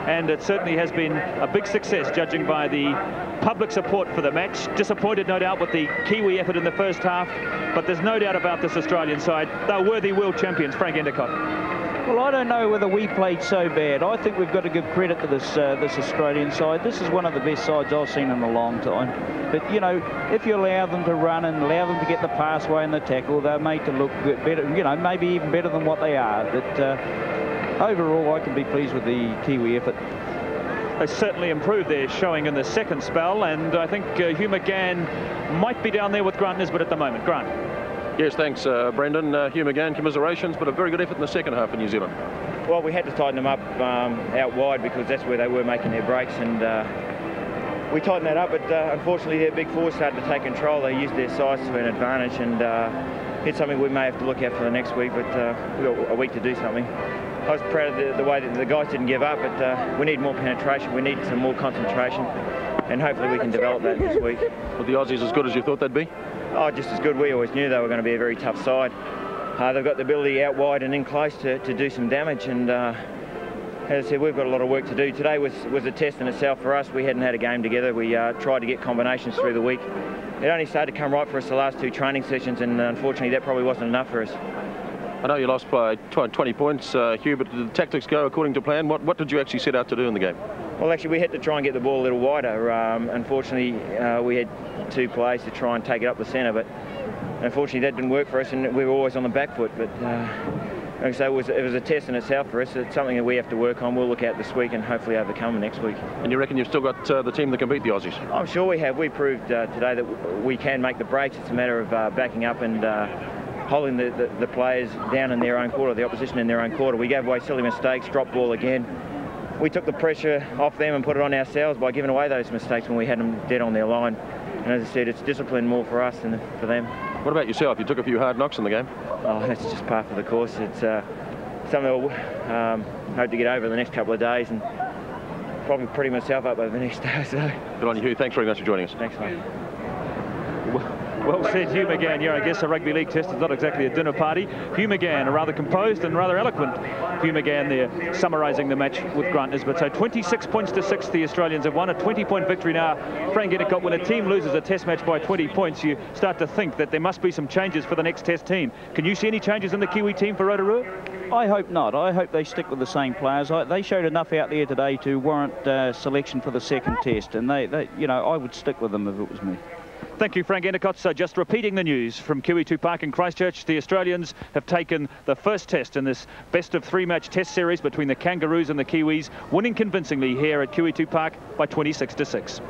and it certainly has been a big success, judging by the public support for the match. Disappointed, no doubt, with the Kiwi effort in the first half, but there's no doubt about this Australian side. They're worthy world champions, Frank Endacott. Well, I don't know whether we played so bad. I think we've got to give credit to this uh, this Australian side. This is one of the best sides I've seen in a long time. But, you know, if you allow them to run and allow them to get the passway and the tackle, they're made to look better, you know, maybe even better than what they are. But uh, overall, I can be pleased with the Kiwi effort. They certainly improved their showing in the second spell, and I think uh, Hugh McGahan might be down there with Grant Nisbet at the moment. Grant. Yes, thanks, uh, Brendan. Uh, Hugh McGahan, commiserations, but a very good effort in the second half for New Zealand. Well, we had to tighten them up um, out wide because that's where they were making their breaks, and uh, we tightened that up, but uh, unfortunately their big four started to take control. They used their size to an advantage, and uh, it's something we may have to look at for the next week, but uh, we've got a week to do something. I was proud of the, the way that the guys didn't give up, but uh, we need more penetration, we need some more concentration, and hopefully we can develop that this week. Were the Aussies as good as you thought they'd be? Oh, just as good. We always knew they were going to be a very tough side. Uh, they've got the ability out wide and in close to, to do some damage, and uh, as I said, we've got a lot of work to do. Today was, was a test in itself for us. We hadn't had a game together. We uh, tried to get combinations through the week. It only started to come right for us the last two training sessions, and unfortunately that probably wasn't enough for us. I know you lost by 20 points, uh, Hugh, but did the tactics go according to plan? What, what did you actually set out to do in the game? Well, actually, we had to try and get the ball a little wider. Um, unfortunately, uh, we had two plays to try and take it up the centre, but unfortunately that didn't work for us, and we were always on the back foot. But uh, like I say, it was, it was a test in itself for us. It's something that we have to work on. We'll look at this week and hopefully overcome next week. And you reckon you've still got uh, the team that can beat the Aussies? I'm sure we have. We proved uh, today that we can make the breaks. It's a matter of uh, backing up and uh, holding the, the, the, players down in their own quarter, the opposition in their own quarter. We gave away silly mistakes, drop ball again. We took the pressure off them and put it on ourselves by giving away those mistakes when we had them dead on their line. And as I said, it's discipline more for us than for them. What about yourself? You took a few hard knocks in the game. Oh, that's just part of the course. It's uh, something I'll um, hope to get over in the next couple of days and probably pretty myself up over the next [LAUGHS] day or so. Good on you, Hugh. Thanks very much for joining us. Thanks, mate. Well said, Hugh McGahan. Yeah, I guess a rugby league test is not exactly a dinner party. Hugh McGahan, a rather composed and rather eloquent Hugh McGahan there, summarising the match with Grant Nisbet. So 26 points to 6 the Australians have won. A 20-point victory now. Frank Endacott, when a team loses a test match by 20 points, you start to think that there must be some changes for the next test team. Can you see any changes in the Kiwi team for Rotorua? I hope not. I hope they stick with the same players. I, they showed enough out there today to warrant uh, selection for the second test, and they, they, you know, I would stick with them if it was me. Thank you, Frank Endacott. So just repeating the news from QE2 Park in Christchurch, the Australians have taken the first test in this best of three match test series between the Kangaroos and the Kiwis, winning convincingly here at QE2 Park by 26 to 6.